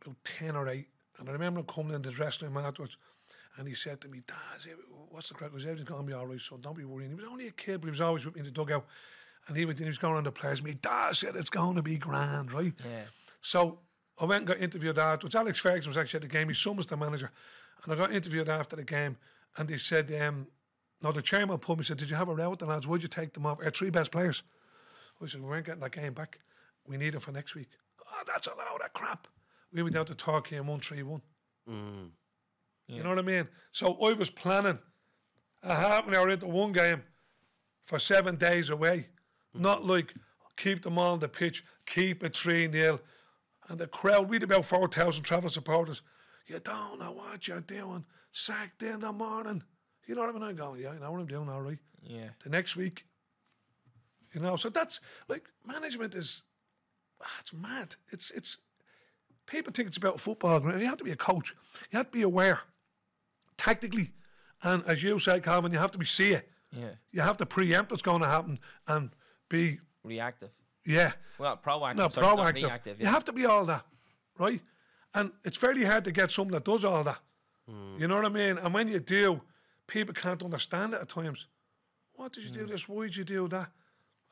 about ten or eight, and I remember him coming in the dressing room afterwards, and he said to me, "Dad, what's the crack? Was everything going to be all right? So don't be worrying." He was only a kid, but he was always with me in the dugout, and he he was going around the players. Me, Dad said it's going to be grand, right? Yeah. So I went and got interviewed afterwards. Alex Ferguson was actually at the game. His son was the manager. And I got interviewed after the game. And they said, um, no, the chairman pulled me and said, Did you have a row with the lads? Would you take them off? Our three best players. I said, We weren't getting that game back. We need it for next week. Oh, that's a load of crap. We went down to Torquay and won 3 1. You know what I mean? So I was planning a half an hour into one game for seven days away. Not like keep them on the pitch, keep it 3 0. And the crowd, we had about 4,000 travel supporters. You don't know what you're doing. Sacked in the morning. You know what I mean? I'm going, yeah, I know what I'm doing, all right. Yeah. The next week, you know, so that's like management is, ah, it's mad. It's, it's, people think it's about football. You have to be a coach. You have to be aware tactically. And as you say, Calvin, you have to be see it. Yeah. You have to preempt what's going to happen and be, Reactive. yeah, Well, proactive. no, sorry, proactive. reactive. You have to be all that, right? And it's very hard to get someone that does all that. Hmm. You know what I mean? And when you do, people can't understand it at times. What did you Hmm. do this? Why did you do that?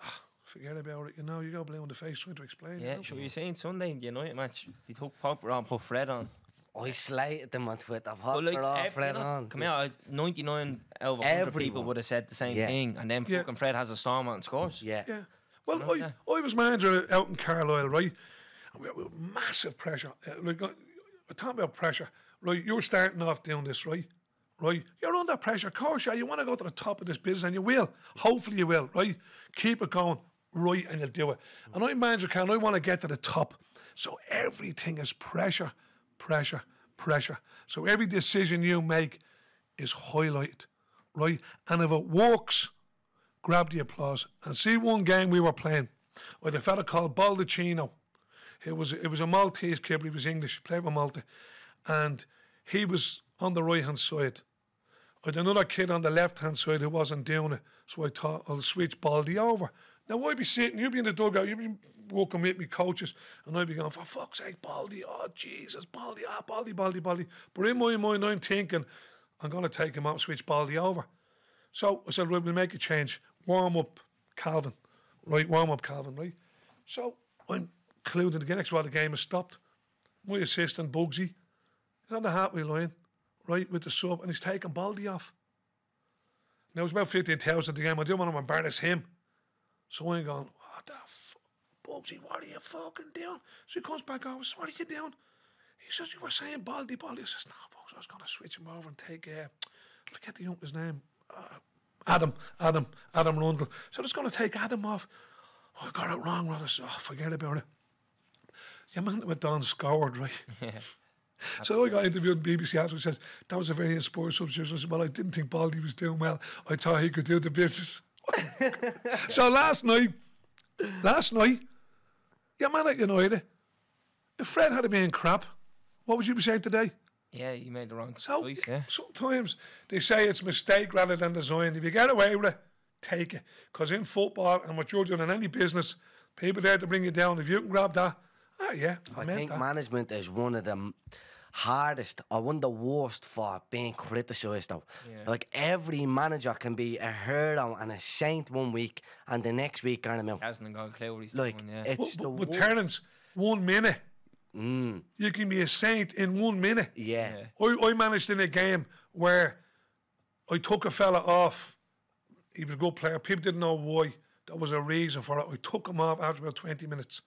Ah, forget about it. You know, you go blue in the face trying to explain. you Yeah, know? sure. You saying Sunday in the United match? They took Pogba on, put Fred on. I slated them on Twitter. But What like, like, off ev- Fred you know, on. come here, 99 out of 100 people Everyone. would have said the same Yeah. thing, and then Yeah. fucking Fred has a storm out and scores. Yeah. Yeah. Well, know, I. I was manager out in Carlisle, right? And we had, massive pressure. Uh, like, uh, we're talking about pressure, right? You're starting off doing this, right? Right? You're under pressure. Of course, yeah. You want to go to the top of this business, and you will. Hopefully, you will, right? Keep it going, right, and you'll do it. And I'm manager, can I want to get to the top. So everything is pressure, pressure, pressure. So every decision you make is highlighted, right? And if it works, grab the applause. And see one game we were playing with a fella called Baldacchino. It was it was a Maltese kid, but he was English, he played with Malta. And he was on the right hand side. Had another kid on the left hand side who wasn't doing it. So I thought I'll switch Baldy over. Now I'd be sitting, you'd be in the dugout, you'd be walking with me coaches, and I'd be going, for fuck's sake, Baldy, oh Jesus, Baldy, ah, Baldy, Baldy, Baldy. But in my mind, I'm thinking, I'm going to take him out, switch Baldy over. So I said, right, we'll make a change. Warm up Calvin. Right, warm up Calvin, right? So I'm including the next while the game has stopped. My assistant, Bugsy, he's on the halfway line, right, with the sub, and he's taking Baldy off. Now it's about 15,000 the game. I didn't want to embarrass him. So I'm going, what the fuck? Bugsy, what are you fucking doing? So he comes back over, says, what are you doing? He says, you were saying Baldy, Baldy. I says, no, Bugs, I was going to switch him over and take, uh, I forget the youngster's name. Uh, Adam, Adam, Adam Rundle. So I was going to take Adam off. Oh, I got it wrong, Rod. I said, oh, forget about it. Yeah, man, with Don scored, right? So I got interviewed on BBC after says that was a very inspiring substitution. I said, Well, I didn't think Baldy was doing well. I thought he could do the business. So last night, last night, yeah, man at United, if Fred had been crap, what would you be saying today? Yeah, you made the wrong So choice. Yeah. sometimes they say it's mistake rather than design. If you get away with it, take it. Because in football and what you're doing in any business, people there to bring you down. If you can grab that, ah, yeah, I, I meant think that. management is one of the m- hardest or one of the worst for being criticised though. Like every manager can be a hero and a saint one week and the next week kind of milk. Hasn't got a clue what he's Like doing. Yeah. it's But, the but, but. Terence, one minute, Mm, you can be a saint in one minute. yeah. I, I managed in a game where I took a fella off. He was a good player. People didn't know why. There was a reason for it. I took him off after about 20 minutes.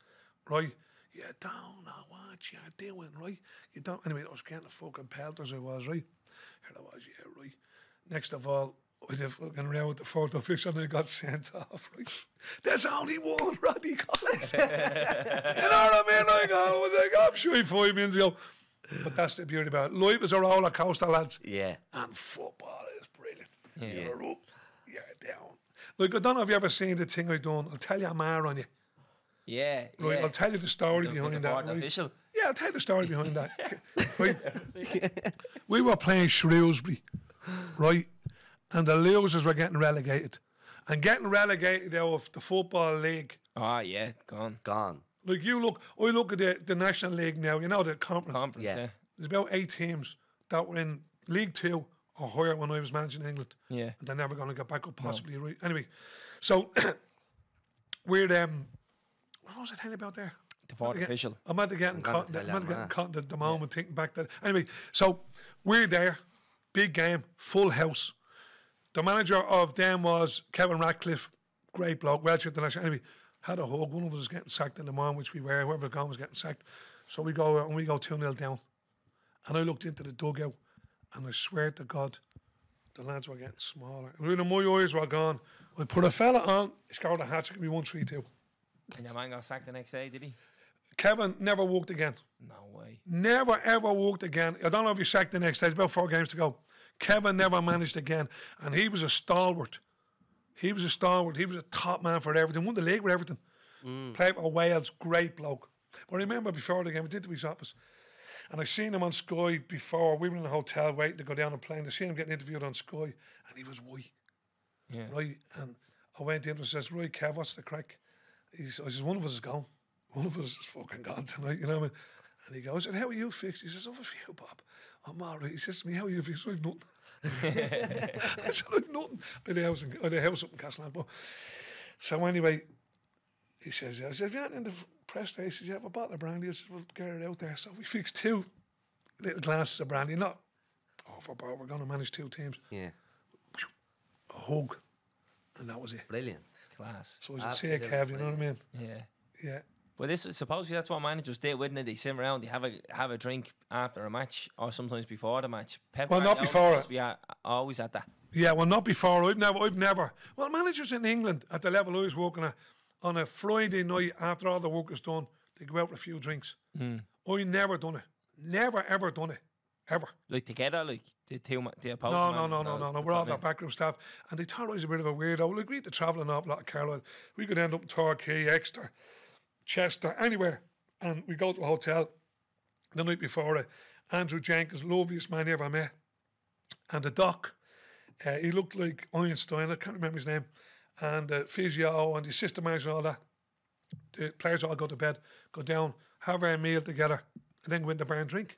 Right? You don't know what you're doing, right? You don't. Anyway, I was getting a fucking pelters, I was, right? Here I was, yeah, right. Next of all, with the fucking round with the fourth official, and I got sent off, right? There's only one Roddy Collins. you know what I mean? I go, I was like, I'm sure five minutes ago. But that's the beauty about it. Life is a roller coaster, lads. Yeah. And football is brilliant. Yeah. You're up, you're down. Like, I don't know if you ever seen the thing I done. I'll tell you mar on you. Yeah. Right, yeah. I'll tell you the story With behind the that. Right? official. Yeah, I'll tell you the story behind that. right? we were playing Shrewsbury, right? And the losers were getting relegated. And getting relegated out of the football league. Oh yeah, gone. Gone. Like you look, I look at the, the National League now, you know, the conference. Conference. Yeah. Yeah. There's about eight teams that were in League Two or higher when I was managing England. Yeah. And they're never going to get back up, possibly. Right? Anyway, so we're, um, what was I telling you about there? The fourth Yeah. official. I'm the getting caught. I'm the getting caught at the moment thinking back that. Anyway, so we're there, big game, full house. The manager of them was Kevin Ratcliffe, great bloke, Welsh international. Anyway, had a hug. One of us was getting sacked in the morning, which we were. Whoever was gone was getting sacked. So we go and we go 2 0 down. And I looked into the dugout and I swear to God, the lads were getting smaller. Really, my eyes were gone. I put a fella on, he scored a hat trick, we won 3 2. And your man got sacked the next day, did he? Kevin never walked again. No way. Never ever walked again. I don't know if he sacked the next day. It's about four games to go. Kevin never managed again, and he was a stalwart. He was a stalwart. He was a top man for everything. Won the league with everything. Mm. Played for Wales. Great bloke. But I remember before the game, we did to his office, and I seen him on Sky before. We were in a hotel waiting to go down and play. And I seen him getting interviewed on Sky, and he was white, Yeah. right? And I went in and says, "Right, Kev, what's the crack?" He's, I says, "One of us is gone. One of us is fucking gone tonight." You know what I mean? And he goes, and how are you fixed? He says, over for you, Bob. I'm all right. He says to me, how are you fixed? I've nothing. I said, I've nothing. I had a house, in, I had a house up in Castlemaine. So anyway, he says, I said, if you aren't in the press day, he says, you have a bottle of brandy. I said, we'll get it out there. So we fixed two little glasses of brandy, not overboard. We're going to manage two teams. Yeah. A hug. And that was it. Brilliant. Class. So I said, say, Absolutely Kev, you know what I mean? Yeah. Yeah. Well, this is supposedly that's what managers did, wouldn't it? They sit around, they have a have a drink after a match, or sometimes before the match. Pep Well, not before it. be at- always at that. Yeah, well, not before. I've never, I've never. Well, managers in England at the level I was working at, on a Friday night after all the work is done, they go out for a few drinks. Hmm. I never done it. Never ever done it. Ever. Like together, like the two, the opposing. No, no, no, no, no, no. We're all that backroom staff, and they thought I was a bit of a weirdo. Like we had to travel an awful lot of Carlisle. We could end up in Torquay, Exeter, Chester, anywhere, and we go to a hotel the night before it. Andrew Jenkins, loveliest man you ever met, and the doc. Uh, he looked like Einstein. I can't remember his name. and the physio and the assistant manager and all that. The players all go to bed, go down, have our meal together, and then go in the bar and drink.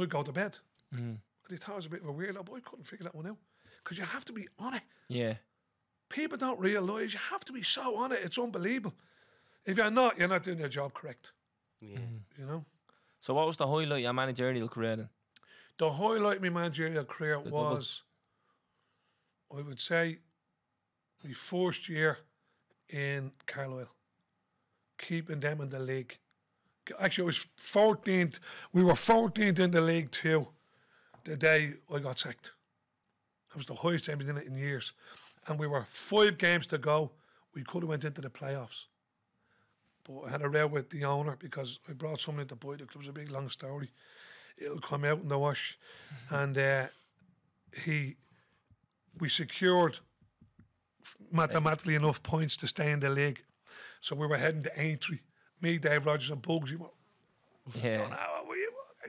And we'd go to bed. And mm. they thought I was a bit of a weirdo, but I couldn't figure that one out. Because you have to be on it. Yeah. People don't realise you have to be so on it. It's unbelievable. If you're not, you're not doing your job correct. Yeah. Mm-hmm. You know? So what was the highlight of your managerial career then? The highlight of my managerial career double. was, I would say, my first year in Carlisle, keeping them in the league. Actually, I was 14th. We were 14th in the league too the day I got sacked. That was the highest time we did it in years. And we were five games to go. We could have went into the playoffs. But I had a row with the owner because I brought someone in to buy the club. It was a big long story. It'll come out in the wash. and uh, he we secured mathematically enough points to stay in the league. So we were heading to Aintree. Me, Dave Rogers and Bugsy were Yeah. now we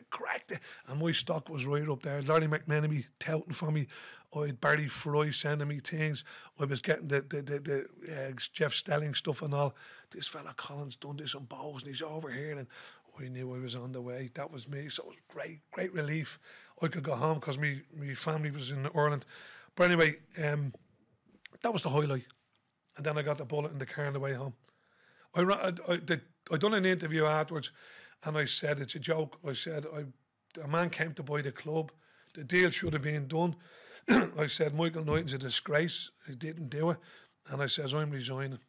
cracked it. And my stock was right up there. Lawrie McMenemy touting for me. I had Barry Fry sending me things. I was getting the the, the, the uh, Jeff Stelling stuff and all. This fella Collins done this on Bohs and he's over here and we knew I was on the way. That was me. So it was great, great relief. I could go home because me, my family was in Ireland. But anyway, um, that was the highlight. And then I got the bullet in the car on the way home. I, ra- I, I, I done an interview afterwards and I said, it's a joke. I said, I, a man came to buy the club. The deal should have been done. I said, Michael Knighton's a disgrace. He didn't do it. And I says, I'm resigning.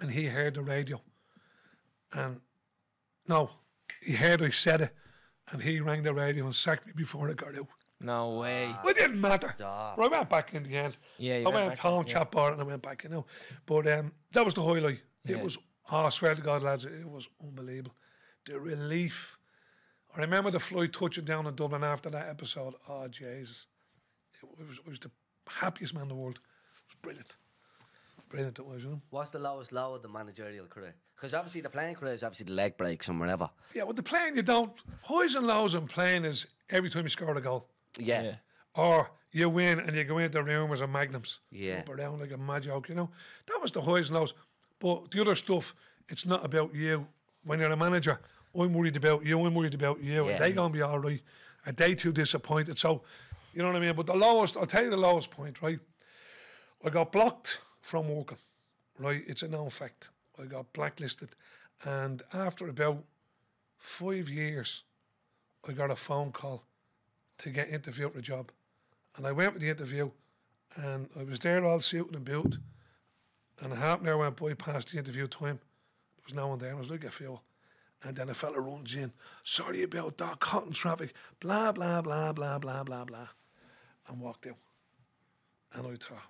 And he heard the radio. And no, he heard I said it. And he rang the radio and sacked me before I got out. No way. It didn't matter. Duh. But I went back in the end. Yeah, you I went went back to Tom in, yeah. chat bar and I went back, you know. But um, that was the highlight. Yeah. It was, oh, I swear to God, lads, it was unbelievable. The relief. I remember the flight touching down in Dublin after that episode. Oh, Jesus. It was, it was the happiest man in the world. It was brilliant. Brilliant it was, you know. What's the lowest low of the managerial career? Because obviously the playing career is obviously the leg breaks and whatever. Yeah, with the playing, you don't. Highs and lows in playing is every time you score a goal. Yeah. Yeah. Or you win and you go into rumours and magnums. Yeah. Jump around like a mad joke, you know. That was the highs and lows. But the other stuff, it's not about you. When you're a manager, I'm worried about you, I'm worried about you. Yeah. Are they going to be all right? Are they too disappointed? So, you know what I mean? But the lowest, I'll tell you the lowest point, right? I got blocked from working, right? It's a known fact. I got blacklisted. And after about five years, I got a phone call to get interviewed for a job. And I went for the interview and I was there all suited and booted. And a half an hour went by past the interview time. There was no one there. I was looking a fool. And then a fella runs in. Sorry about that, caught in traffic. Blah, blah, blah, blah, blah, blah, blah. And walked out. And I thought,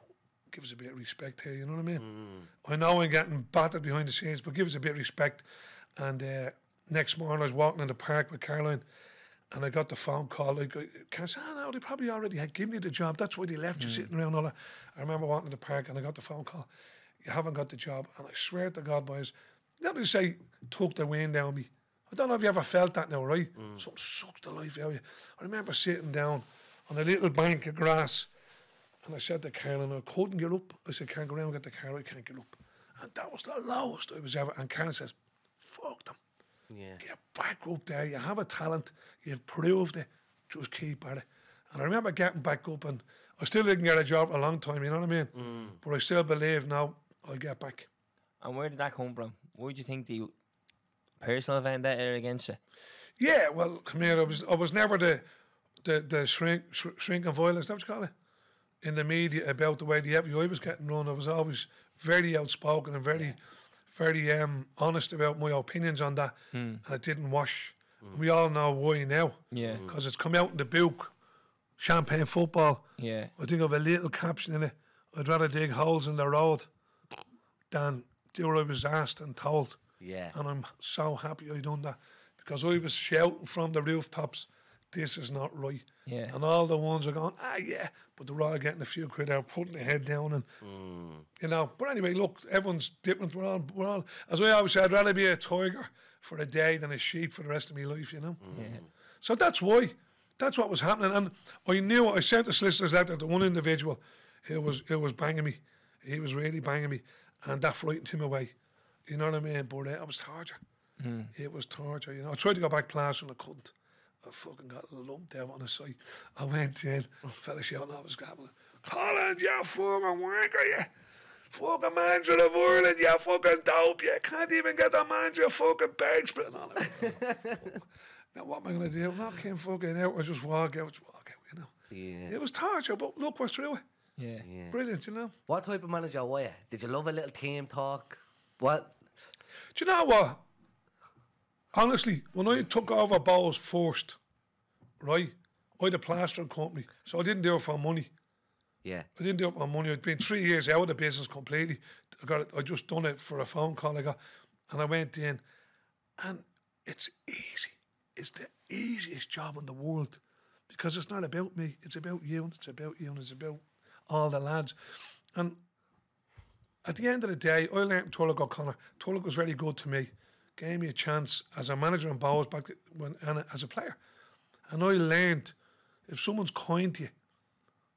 give us a bit of respect here, you know what I mean? Mm. I know I'm getting battered behind the scenes, but give us a bit of respect. And uh, next morning I was walking in the park with Caroline and I got the phone call. Like, uh, Karen said, oh, no, they probably already had given you the job. That's why they left you mm. sitting around all that. I remember walking in the park and I got the phone call. You haven't got the job. And I swear to God, boys, not to say took the wind down me. I don't know if you ever felt that now, right? Mm. Something sucks the life out of you. I remember sitting down on a little bank of grass and I said to Caroline, I couldn't get up. I said, can't go around and get the car. I can't get up. And that was the lowest I was ever. And Karen says, fuck them. Yeah. Get back up there. You have a talent. You've proved it. Just keep at it. And I remember getting back up, and I still didn't get a job for a long time. You know what I mean? Mm. But I still believe now I'll get back. And where did that come from? Why do you think the personal vendetta against you? Yeah, well, come here. I was I was never the the the shrink sh- shrink and violence. That's what you call it in the media about the way the FAI was getting run. I was always very outspoken and very very um honest about my opinions on that, hmm. and it didn't wash. Hmm. We all know why now. Yeah. Hmm. because it's come out in the book, Champagne Football. Yeah. I think of a little caption in it. I'd rather dig holes in the road than do what I was asked and told. Yeah. And I'm so happy I done that because I was shouting from the rooftops, this is not right. Yeah. And all the ones are going, ah, yeah, but they're all getting a few quid out, putting their head down, and you know. But anyway, look, everyone's different. We're all, we're all, as I always say, I'd rather be a tiger for a day than a sheep for the rest of my life, you know. Yeah. So that's why. That's what was happening. And I knew I sent the solicitor's letter to one individual who was who was banging me. He was really banging me, and that frightened him away. You know what I mean? But uh, it was torture. It was torture. You know, I tried to go back and I couldn't. I fucking got a lump there on the side. I went in, fell fella shouting, I was grabbing. Colin, you fucking wanker, you. Fucking manager of Ireland, you fucking dope, you can't even get the manager fucking bag split on it. now what am I gonna do? I'm not came fucking out or just walk out, just walk out, you know. Yeah. It was torture, but look, we're through it. Yeah. yeah. Brilliant, you know. What type of manager were you? Did you love a little team talk? What? Do you know what? Honestly, when I took over Bohs first, right, I had a plastering company, so I didn't do it for money. Yeah. I didn't do it for money. I'd been three years out of the business completely. I got it. I just done it for a phone call I got, and I went in, and it's easy. It's the easiest job in the world because it's not about me. It's about you. And it's about you. And it's about all the lads. And at the end of the day, I learned Turlough O'Connor. Turlough was very good to me. Gave me a chance as a manager in Bohs back when and as a player. And I learned if someone's kind to you,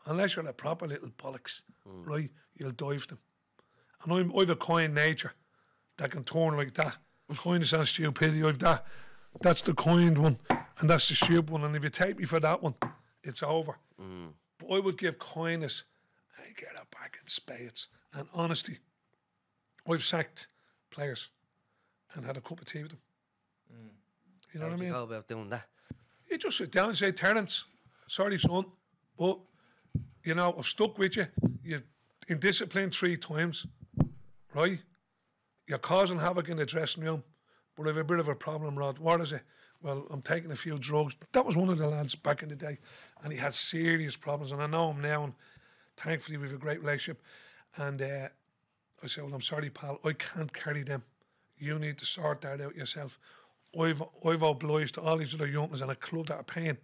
unless you're a proper little bollocks, hmm. right, you'll dive them. And I'm, I have a kind nature that can turn like that. Kindness and stupidity, I've that. That's the kind one, and that's the stupid one. And if you take me for that one, it's over. Hmm. But I would give kindness get it back in spades. And honesty, I've sacked players and had a cup of tea with them. Mm. You know How'd what I mean? go about doing that? You just sit down and say, Terence, sorry, son, but you know, I've stuck with you. You've in discipline three times, right? You're causing havoc in the dressing room, but I've a bit of a problem, Rod. What is it? Well, I'm taking a few drugs. That was one of the lads back in the day, and he had serious problems, and I know him now, and thankfully we have a great relationship. And uh, I said, Well, I'm sorry, pal, I can't carry them. You need to sort that out yourself. I've I've obliged all these other young ones and a club that are paying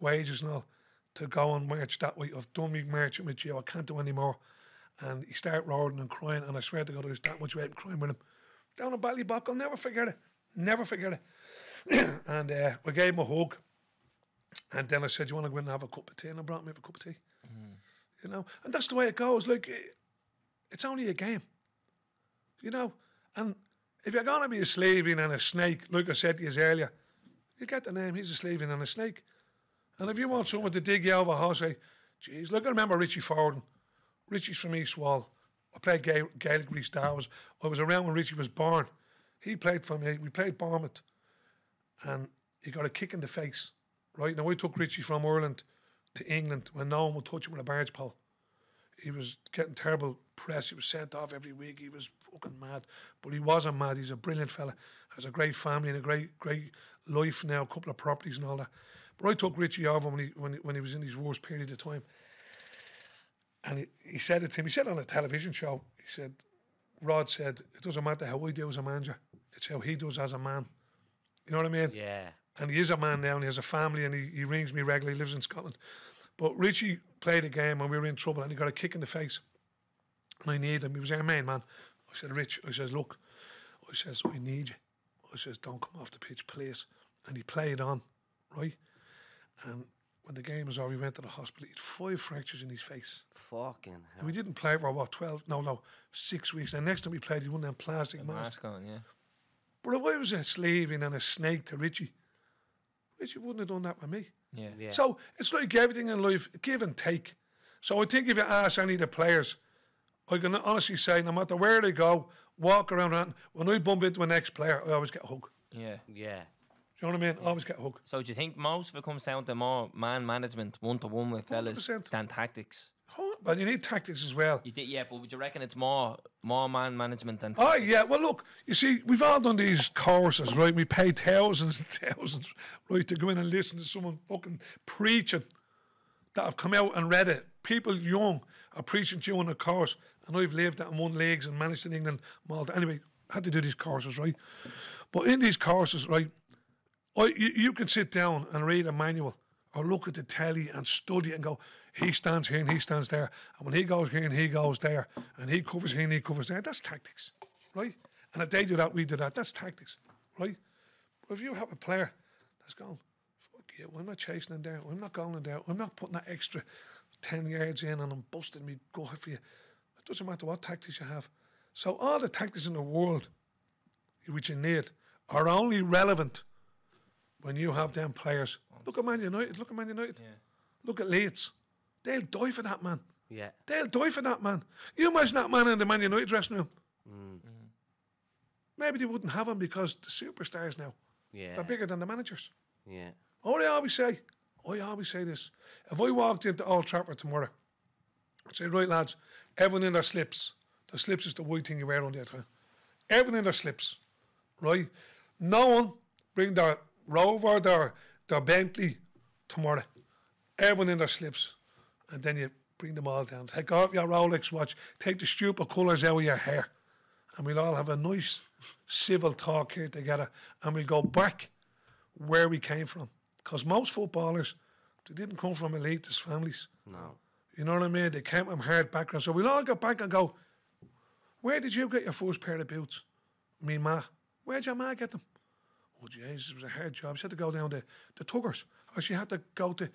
wages and all to go and march that way. I've done me marching with you, I can't do any more. And he started roaring and crying, and I swear to God, I was that much weight crying with him. Down in Ballybuck, I'll never forget it. Never forget it. and uh, I gave him a hug. And then I said, You want to go in and have a cup of tea? And I brought me a cup of tea. You know, and that's the way it goes. Like, it's only a game. You know, and if you're going to be a slaving and a snake, like I said to you earlier, you get the name, he's a slaving and a snake. And if you want someone to dig you over horse, say, geez, look, I remember Richie Foran. Richie's from East Wall. I played Gael- Gaelic East I was, I was around when Richie was born. He played for me. We played Bournemouth. And he got a kick in the face, right? Now, I took Richie from Ireland to England when no one would touch him with a barge pole. He was getting terrible press. He was sent off every week. He was fucking mad. But he wasn't mad. He's a brilliant fella. Has a great family and a great, great life now, a couple of properties and all that. But I took Richie over when he, when he, when he was in his worst period of time. And he, he said it to him. He said on a television show, he said, Rod said, it doesn't matter how I do as a manager. It's how he does as a man. You know what I mean? Yeah. And he is a man now and he has a family and he, he rings me regularly, he lives in Scotland. But Richie played a game and we were in trouble and he got a kick in the face. And I need him. He was our main man. I said, Rich, I says, look, I says, I need you. I says, don't come off the pitch, please. And he played on, right? And when the game was over, he went to the hospital. He had five fractures in his face. Fucking hell. We didn't play for what, 12? No, no, six weeks. And next time we played, he won them plastic The masks. mask on, yeah. But if I was a slaving and a snake to Richie, Richie wouldn't have done that with me. Yeah. Yeah. So it's like everything in life, give and take. So I think if you ask any of the players, I can honestly say, no matter where they go, walk around, around when I bump into an ex player, I always get a hug. Yeah. yeah. Do you know what I mean? I always get a hug. So do you think most of it comes down to more man management, one to one with fellas, 100%. than tactics? Oh, But you need tactics as well. You did, yeah, but would you reckon it's more more man management than? Oh, tactics? Oh yeah, well look, you see, we've all done these courses, right? We pay thousands and thousands, right, to go in and listen to someone fucking preaching that have come out and read it. People young are preaching to you on a course, and I've lived that in one leagues and managed in England, Malta. Anyway, had to do these courses, right? But in these courses, right, I, you, you can sit down and read a manual or look at the telly and study and go, he stands here and he stands there. And when he goes here and he goes there and he covers here and he covers there, that's tactics, right? And if they do that, we do that. That's tactics, right? But if you have a player that's going, fuck you, I'm not chasing him there. I'm not going in there. I'm not putting that extra 10 yards in and I'm busting me gut for you. It doesn't matter what tactics you have. So all the tactics in the world which you need are only relevant when you have them players. Look at Man United. Look at Man United. Look at Leeds. They'll die for that man. Yeah. They'll die for that man. You imagine that man in the Man United dressing room. Mm. Maybe they wouldn't have him because the superstars now Yeah. they're bigger than the managers. Yeah. What I always say, I always say this: if I walked into Old Trafford tomorrow, I'd say, right lads, everyone in their slips. The slips is the white thing you wear on the time. Everyone in their slips, right? No one bring their Rover, their their Bentley tomorrow. Everyone in their slips, and then you bring them all down. Take off your Rolex watch. Take the stupid colours out of your hair, and we'll all have a nice civil talk here together, and we'll go back where we came from. Because most footballers, they didn't come from elitist families. No. You know what I mean? They came from hard backgrounds. So we'll all go back and go, where did you get your first pair of boots? Me, ma. Where'd your ma get them? Oh, Jesus, it was a hard job. She had to go down to the tuggers. Or she had to go to, you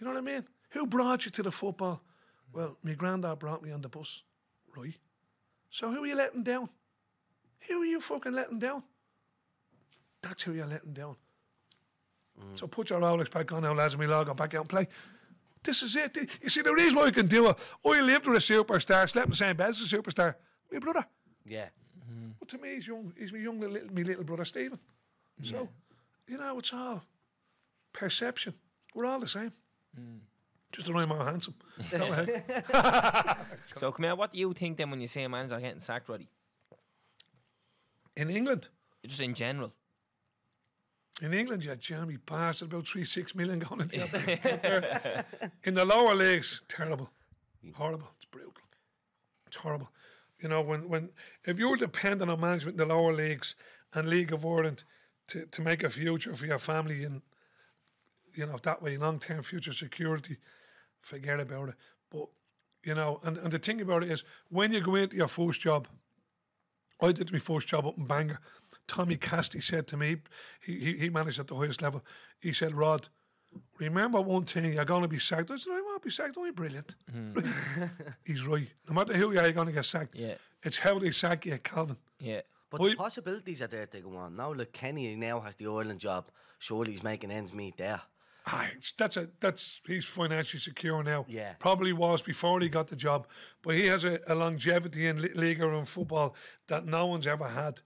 know what I mean? Who brought you to the football? Well, my granddad brought me on the bus. Right. So who are you letting down? Who are you fucking letting down? That's who you're letting down. Mm. So put your Rolex back on now, lads, and we'll all go back out and play. This is it. You see, the reason why I can do it, I lived with a superstar, slept in the same bed as a superstar. My brother. Yeah. Mm-hmm. But to me, he's young. He's my young little, my little brother Stephen. So, you know, it's all perception. We're all the same. Mm. Just that I'm more handsome. Go ahead. So, come here, what do you think then when you say a manager getting sacked, Roddy? In England, Just in general. in England, you had Jeremy Bastard about three, six million going into that. In the lower leagues, terrible, horrible. It's brutal. It's horrible. You know, when when if you're dependent on management in the lower leagues and League of Ireland to, to make a future for your family and you know that way long term future security, forget about it. But you know, and, and the thing about it is when you go into your first job, I did my first job up in Bangor. Tommy Cassidy said to me, he, he, he managed at the highest level. He said, Rod, remember one thing, you're going to be sacked. I said, I won't be sacked. I'm brilliant. Mm. He's right. No matter who you are, you're going to get sacked. Yeah. It's how they sack you, Calvin. Yeah. But Well, the possibilities are there to go on. Now, look, Kenny now has the Ireland job. Surely he's making ends meet there. Ah, that's a that's he's financially secure now. Yeah. probably was before he got the job, but he has a, a longevity in li- league and football that no one's ever had.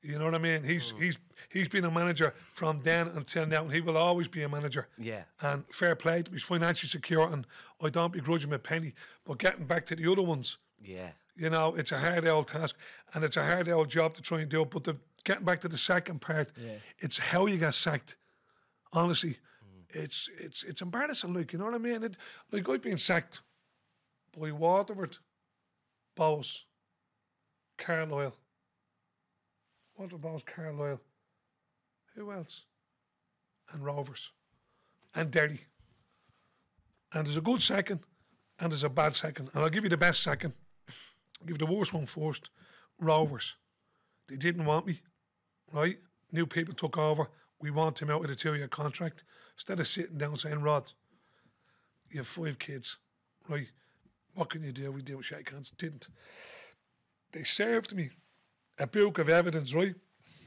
You know what I mean? He's he's he's been a manager from then until now, and he will always be a manager. Yeah. And fair play to him, he's financially secure, and I don't begrudge him a penny. But getting back to the other ones, Yeah. you know, it's a hard old task and it's a hard old job to try and do. But the, getting back to the second part, it's how you get sacked. Honestly, it's it's it's embarrassing. Like you know what I mean? It, like I've been sacked by Waterford, Bohs, Carlisle. Waterford, Bohs, Carlisle. Who else? And Rovers, and Derry. And there's a good second, and there's a bad second. And I'll give you the best second. I'll give you the worst one first. Rovers. They didn't want me, right? New people took over. We want him out with a two-year contract. Instead of sitting down saying, Rod, you have five kids, right? What can you do? We do shake hands. Didn't. They served me a book of evidence, right?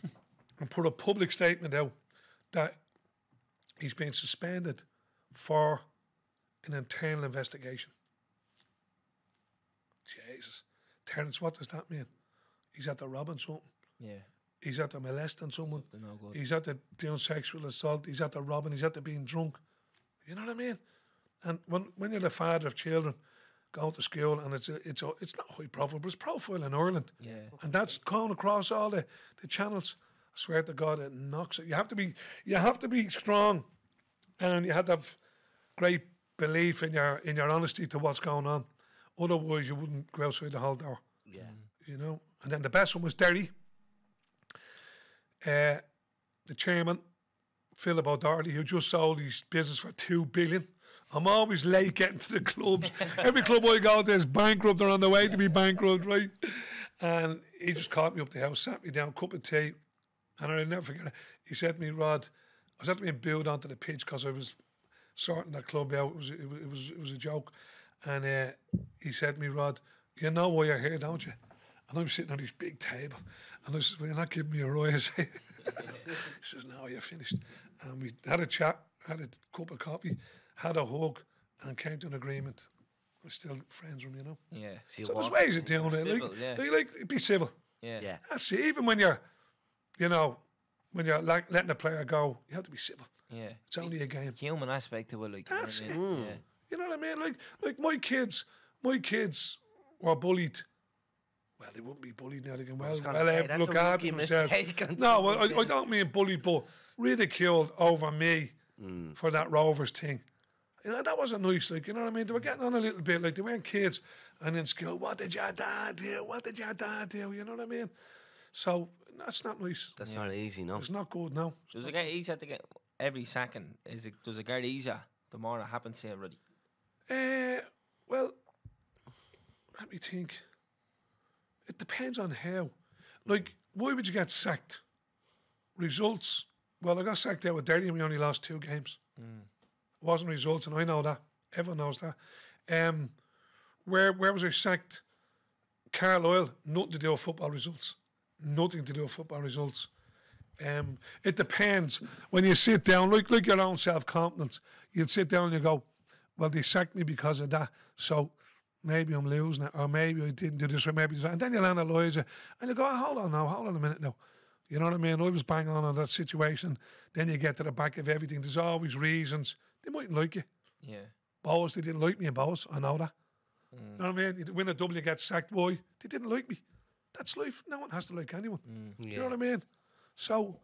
and put a public statement out that he's been suspended for an internal investigation. Jesus. Terence, what does that mean? He's at the robbing something. Yeah. He's at the molesting someone. Something no good. He's at the doing sexual assault. He's at the robbing. He's at the being drunk. You know what I mean? And when when you're the father of children, going to school and it's a, it's a, it's not high profile, but it's profile in Ireland. Yeah. And that's going across all the, the channels. I swear to God, it knocks it. You have to be you have to be strong, and you have to have great belief in your in your honesty to what's going on. Otherwise, you wouldn't go outside the hall door Yeah. you know. And then the best one was Derry. Uh, the chairman, Philip O'Doherty, who just sold his business for two billion. I'm always late getting to the clubs. Every club I go to is bankrupt or on the way to be bankrupt, right? And he just called me up the house, sat me down, cup of tea, and I'll never forget it. He said to me, Rod, I was at being billed onto the pitch because I was sorting that club out. It was, it was, it was, it was a joke. and uh, he said to me, Rod, you know why you're here, don't you? And I'm sitting on this big table, and I says, well, you're not giving me a rise. he says, no, you're finished. And we had a chat, had a cup of coffee, had a hug, and came to an agreement. We're still friends with him, you know. Yeah. See So what? there's ways of doing it. Civil, Like, yeah. like, like, be civil. Yeah. Yeah. That's it. Even when you're, you know, when you're like letting a player go, you have to be civil. Yeah. It's only a game. Human aspect to it, like. you know what I That's mean? Mm. Yeah. You know what I mean? Like, like my kids, my kids were bullied. Well, they wouldn't be bullied now. They can well, gonna well say, able that's look a after rookie themselves. No, well, I, I don't mean bullied, but ridiculed over me Mm. for that Rovers thing. You know, that wasn't nice. Like, you know what I mean? They were getting on a little bit. Like, they weren't kids. And in school, what did your dad do? What did your dad do? You know what I mean? So, that's not nice. That's not easy, no. It's not good now. Does it get easier to get every second? Is it does it get easier the more it happens to you already? Uh, well, let me think. It depends on how. Like, why would you get sacked? Results. Well, I got sacked out with Derry and we only lost two games. It wasn't results, and I know that. Everyone knows that. Um, where where was I sacked? Carlisle, nothing to do with football results. Nothing to do with football results. Um, it depends. When you sit down, like like your own self confidence, you'd sit down and you go, "Well, they sacked me because of that, so maybe I'm losing it, or maybe I didn't do this, or maybe that." And then you'll analyse it, and you go, oh, "Hold on now, hold on a minute now." You know what I mean? I was bang on on that situation. Then you get to the back of everything. There's always reasons. They mightn't like you. Yeah. Bohs, they didn't like me in Bohs. I know that. Mm. You know what I mean? You win a double, you get sacked. Why? They didn't like me. That's life. No one has to like anyone. Mm. You know what I mean? So,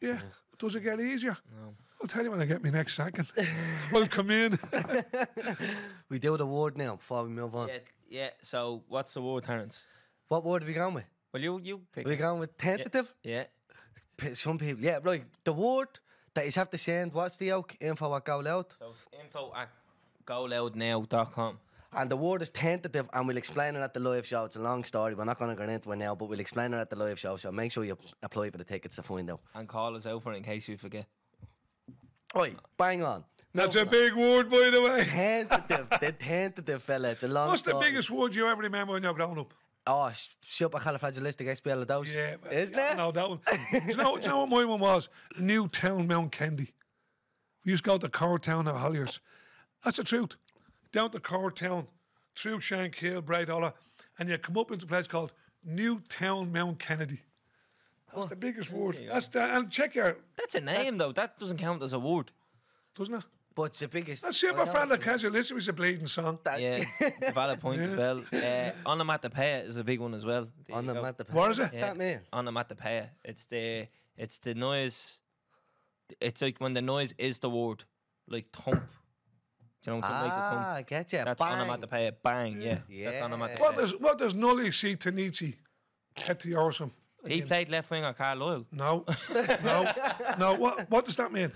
yeah, does it get easier? No. I'll tell you when I get me next second. I'll come in. We do the word now before we move on. Yeah. Yeah. So what's the word, Terence? What word are we going with? Well, you you pick. Are we it. going with tentative? Yeah. P- Some people, yeah, right. The word that you have to send, what's the oak? Info at Go Loud. So info at goloudnow.com. And the word is tentative, and we'll explain it at the live show. It's a long story. We're not going to get into it now, but we'll explain it at the live show. So make sure you apply for the tickets to find out. and call us over in case you forget. Right, bang on. That's a big word, by the way. Tentative, the tentative fella. It's a long What's the biggest word you ever remember when you're growing up? Oh, supercalifragilisticexpialidocious. Yeah, Isn't yeah, it? No, that one. do, you know, do you know what my one was? Newtown, Mount Kennedy. We used to go to Courtown or Holliers. That's the truth. Down to Courtown, through Shankill, Braidholler, and you come up into a place called Newtown, Mount Kennedy. That's the biggest word. That's the, and check your, That's a name though. That doesn't count as a word. doesn't it? But it's the biggest. That's I super know fan it's of Casual. Listen was a bleeding song. that- Yeah, valid point as well. Uh, onomatopoeia is a big one as well. There On you the go. mat. What is it? What's that mean? Onomatopoeia. It's the it's the noise. It's like when the noise is the word, like thump. Do you know what makes a thump? Ah, I get you. That's Bang. onomatopoeia. Bang. Yeah. That's Yeah. onomatopoeia. What does what does Nully see Tanichi? Ketty Orson. He played left wing at Carlisle. No, no, no. What what does that mean?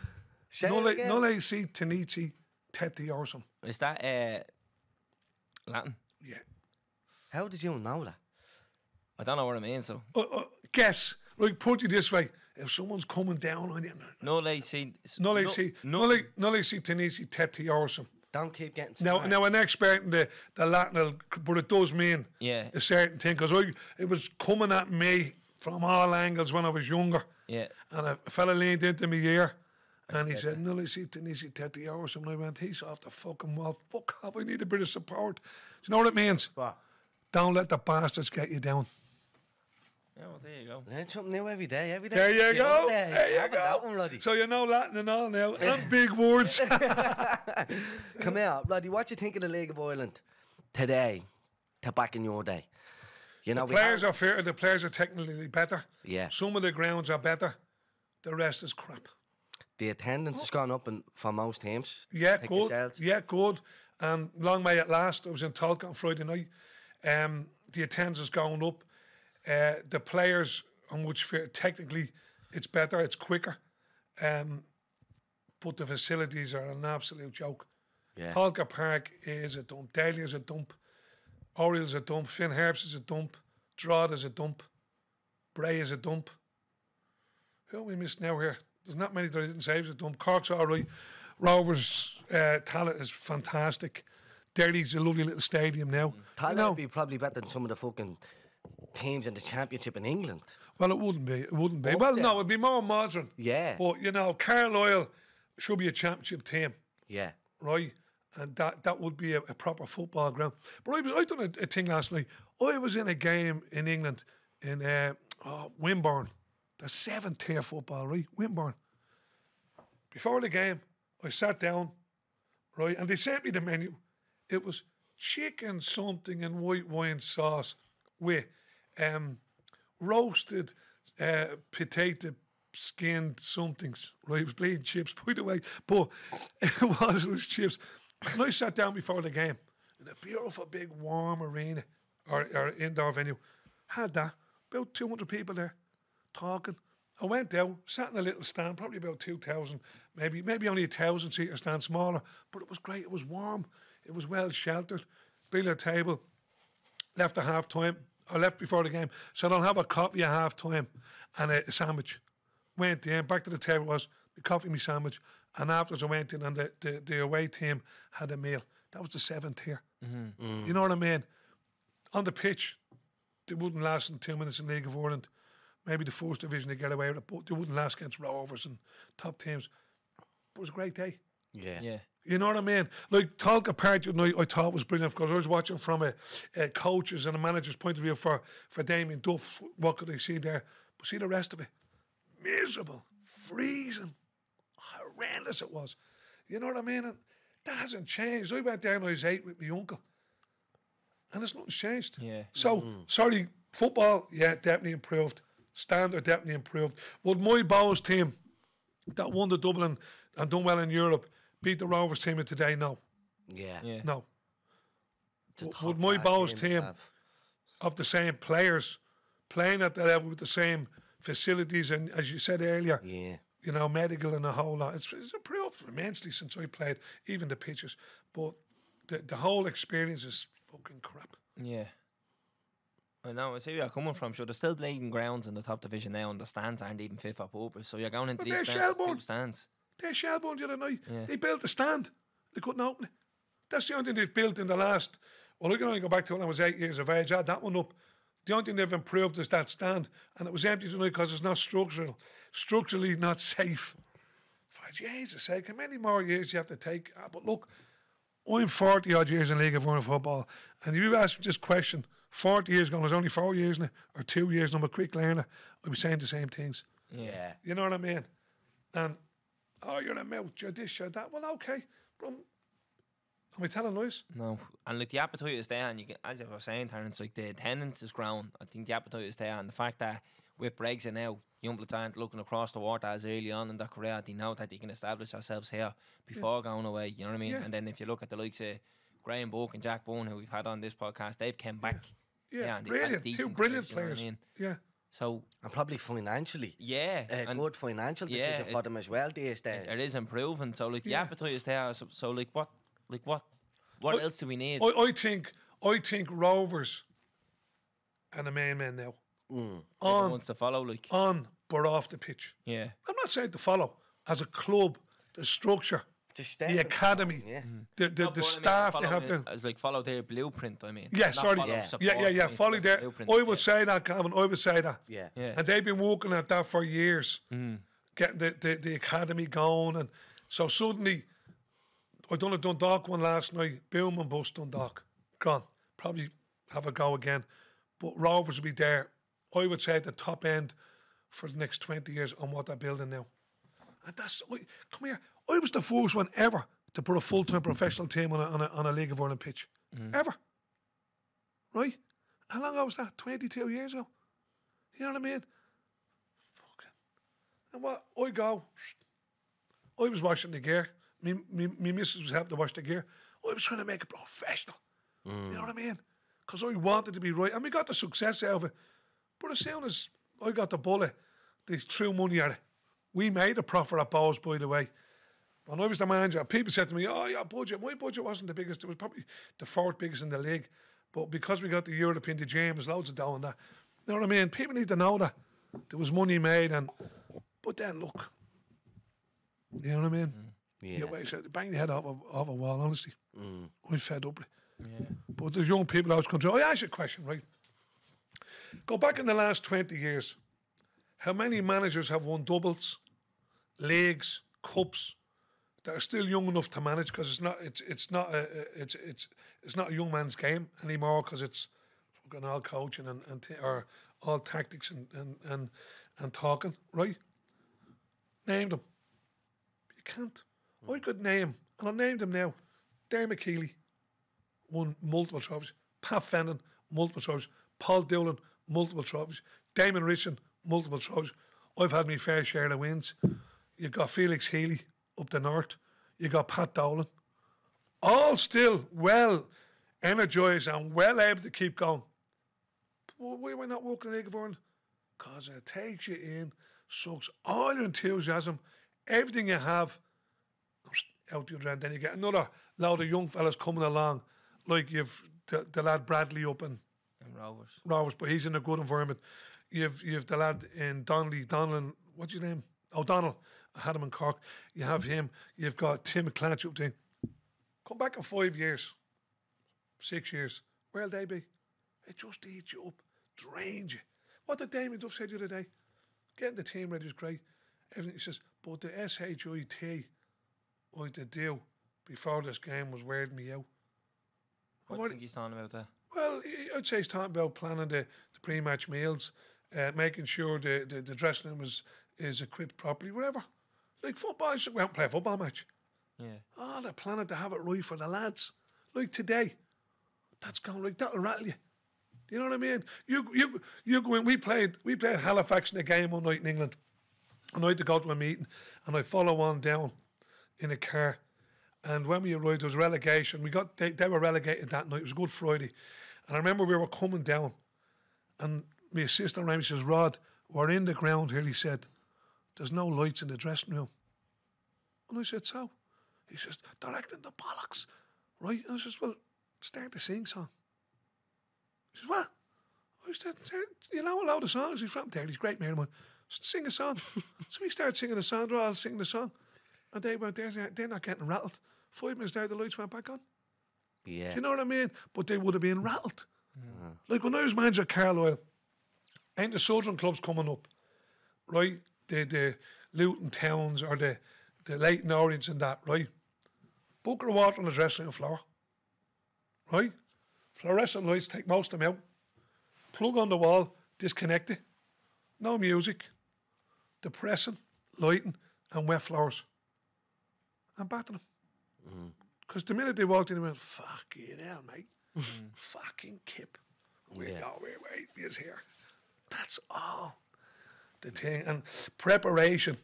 Say it Nully again. Nully see Tanichi Tetty Orson. Is that uh, Latin? Yeah. How did you know that? I don't know what it means. So Uh, uh, guess. Like put it this way: if someone's coming down on you, no, they see. Nully no, see no, Nully Nully see Tanichi Tetty Orson. Don't keep getting Now, smart. now, an expert in the, the Latin, but it does mean Yeah. a certain thing because it was coming at me from all angles when I was younger. Yeah. And a fella leaned into me ear and he said, No, see, Tennessee Tetty or something. I went, He's off the fucking wall. Fuck off. I need a bit of support. Do you know what it means? What? Don't let the bastards get you down. Yeah, well, there you go. Learn something new every day. Every day. There you Get go. out There, There you Have it, That go. one, Roddy. So you know Latin and all now. And big words. Come here, Roddy. What you think of the League of Ireland today to back in your day? You know, we players have- are fair. The players are technically better. Yeah. Some of the grounds are better. The rest is crap. the attendance has gone up in, for most teams. Yeah, good. yourselves. Yeah, good. And long may it last. I was in Tolka on Friday night. Um, the attendance has gone up. Uh, the players on which fair, technically it's better, it's quicker. Um, but the facilities are an absolute joke. Yeah. Tolka Park is a dump. Daly is a dump. Oriel's a dump. Finn Harps is a dump. Drod is a dump. Bray is a dump. Who are we missing now here? There's not many that I didn't say is a dump. Cork's all right. Rovers uh, Tallaght is fantastic. Derry's a lovely little stadium now. Thailand You know, would be probably better than some of the fucking teams in the championship in England. well, it wouldn't be. It wouldn't be. Up well, there. no, it'd be more modern. Yeah. But you know, Carlisle should be a championship team. Yeah. right? And that, that would be a, a proper football ground. But I was I done a, a thing last night. I was in a game in England in uh, oh, Wimborne, the seventh tier football, right? Wimborne. Before the game, I sat down, right, and they sent me the menu. It was chicken something and white wine sauce with um, roasted uh, potato skinned somethings, right? It was bleeding chips, by the way, but it was, it was chips. And I sat down before the game in a beautiful big warm arena or, or indoor venue. Had that, about 200 people there talking. I went out, sat in a little stand, probably about 2,000, maybe maybe only a 1,000 seater stand, smaller, but it was great. It was warm, it was well sheltered. Billiard table, left at half time. I left before the game, so I'll have a coffee at half time and a, a sandwich. Went in, back to the table was the coffee, me sandwich, and afterwards I went in and the, the, the away team had a meal. That was the seventh tier. Mm-hmm. You know what I mean? On the pitch, they wouldn't last in two minutes in League of Ireland. Maybe the fourth division they get away with it, but they wouldn't last against Rovers and top teams. But it was a great day. Yeah. Yeah. You know what I mean? Like Tolka Park tonight, I thought was brilliant because I was watching from a, a coach's and a manager's point of view for for Damien Duff. What could I see there? But see the rest of it, miserable, freezing, horrendous it was. You know what I mean? And that hasn't changed. I went down when I was eight with my uncle, and it's nothing's changed. Yeah. So mm. sorry, football, yeah, definitely improved. Standard definitely improved. Would my Bohs team that won the Dublin and done well in Europe beat the Rovers team of today? No, Yeah. Yeah. no. It's a Would- top would my class Bohs team- have. Of the same players playing at that level with the same facilities and as you said earlier, Yeah. You know, medical and a whole lot. It's, it's improved immensely since I played, even the pitches. But the the whole experience is fucking crap. Yeah. I know, I see where you're coming from. Sure, there's still bleeding grounds in the top division now, and the stands aren't even fit for purpose. So you're going into But these they're two stands. They're Shelbourne the other night. Yeah. They built the stand. They couldn't open it. That's the only thing they've built in the last. Well, I can only go back to when I was eight years of age. I had that one up. The only thing they've improved is that stand, and it was empty tonight because it's not structural, structurally not safe. For Jesus' sake, how many more years do you have to take? Ah, but look, I'm 40 odd years in League of Ireland football, and if you ask me this question 40 years ago, there's only four years now, or two years, and I'm a quick learner, I'd be saying the same things. Yeah. You know what I mean? And oh, you're a mouth, you're this, you're that. Well, okay, but am I telling lies? No, and like the appetite is there, and you can, as I was saying, Terence, like the attendance is grown. I think the appetite is there, and the fact that with Brexit now, young bloods aren't looking across the water as early on in their career. They know that they can establish themselves here before going away. You know what I mean? Yeah. And then if you look at the likes of Graham Burke and Jack Byrne, who we've had on this podcast, they've come back. Yeah, and they've brilliant. Two brilliant careers, you know what I players. mean? Yeah. So And probably financially. yeah, A good financial yeah, decision for them as well these days. it is improving. So like the appetite is there. So, so like what, like what, what I- else do we need? I, I think I think Rovers and the main men now Mm. on wants to follow, like on but off the pitch. yeah, I'm not saying to follow as a club, the structure, To the academy, Yeah. the the, No, the but I mean, staff they have the- to. It's like follow their blueprint. I mean, Yeah, Not sorry. Yeah. support, Yeah, yeah, yeah. I mean, Follow their. there. blueprint, I would yeah. say that, Calvin. I would say that. Yeah. Yeah. And they've been working at that for years, Mm. getting the, the, the academy going. And so suddenly, I done a Dundalk one last night, boom and bust Dundalk. Gone. Probably have a go again. But Rovers will be there, I would say, at the top end for the next 20 years on what they're building now. And that's, come here, I was the first one ever to put a full time professional team on a, on, a, on a League of Ireland pitch. Mm. Ever. Right? How long ago was that? 22 years ago? You know what I mean? Fucking. And what? I go, I was washing the gear. Me, me, me missus was helping to wash the gear. Oh, I was trying to make it professional. You know mm. what I mean? Because I wanted to be right. And we got the success out of it. But as soon as I got the bullet, they threw money at it. We made a profit at Bohs, by the way. When I was the manager, people said to me, Oh, your budget. My budget wasn't the biggest. It was probably the fourth biggest in the league. But because we got the European, the James, loads of on that. You know what I mean? People need to know that there was money made. and But then, look, you know what I mean? Yeah. Yeah, well, I said, bang the head off a, off a wall, honestly. Mm. I'm fed up. Yeah. But there's young people out of country. I ask you a question, right? Go back in the last 20 years. How many managers have won doubles, leagues, cups that are still young enough to manage? Because it's not it's it's not a, a- it's it's it's not a young man's game anymore. Because it's fucking all coaching and, and t- or all tactics and, and and and talking, right? Name them. You can't. I could name, and I'll name them now. Darren McKeely won multiple trophies. Pat Fenlon, multiple trophies. Paul Doolin, multiple trophies. Damien Richardson, multiple trophies. I've had my fair share of wins. You got Felix Healy up the north. You got Pat Dolan. All still well energised and well able to keep going. Why I not working in the League of Ireland? Because it takes you in, sucks all your enthusiasm, everything you have, out the other end. Then you get another load of young fellas coming along, like you've the, the lad Bradley up in And Rovers. Rovers, but he's in a good environment. You've you've the lad in Donnelly, Donlan, what's his name? O'Donnell. I had him in Cork. You have him. You've got Tim McClatch up there. Come back in five years, six years. Where'll they be? It just eats you up, drains you. What did Damien Duff say the other day? Getting the team ready is great. Everything he says, but the SHIT I did do before this game was wearing me out. What do you think he's talking about there? Well, I'd say he's talking about planning the, the pre-match meals, uh, making sure the, the, the dressing room is, is equipped properly, whatever. Like football, you out and play a football match. Yeah. Oh, they're planning to have it right for the lads. Like today, that's going like that'll rattle you. Do you know what I mean? You you you go in. We played we played Halifax in a game one night in England, and I had to go to a meeting, and I follow on down in a car. And when we arrived, there was relegation. We got they, they were relegated that night. It was a Good Friday, and I remember we were coming down, and my assistant rang me says, "Rod, we're in the ground here." He said, "There's no lights in the dressing room." And I said, "So?" He says, "They're acting the bollocks, right?" And I says, "Well, start the sing song." He says, "What?" I said, "Start- "You know a load of songs." He's from there. He's great man. Sing a song. so we started singing the song. They're all singing the song, and they went there. They're not getting rattled. Five minutes later, the lights went back on. Yeah. Do you know what I mean? But they would have been rattled. Mm. Like when I was manager at Carlisle, ain't the Southern clubs coming up, right? The the Luton Towns or the the Leyton Orients and that, right? Of water on the dressing room floor, right? Fluorescent lights take most of them out. Plug on the wall, disconnect it. No music. Depressing, lighting, and wet floors. And battering him. Mm-hmm. Because the minute they walked in, they went, fucking hell, mate. Mm-hmm. Fucking kip. We're Yeah. nowhere wait for you here. That's all. The thing. And preparation.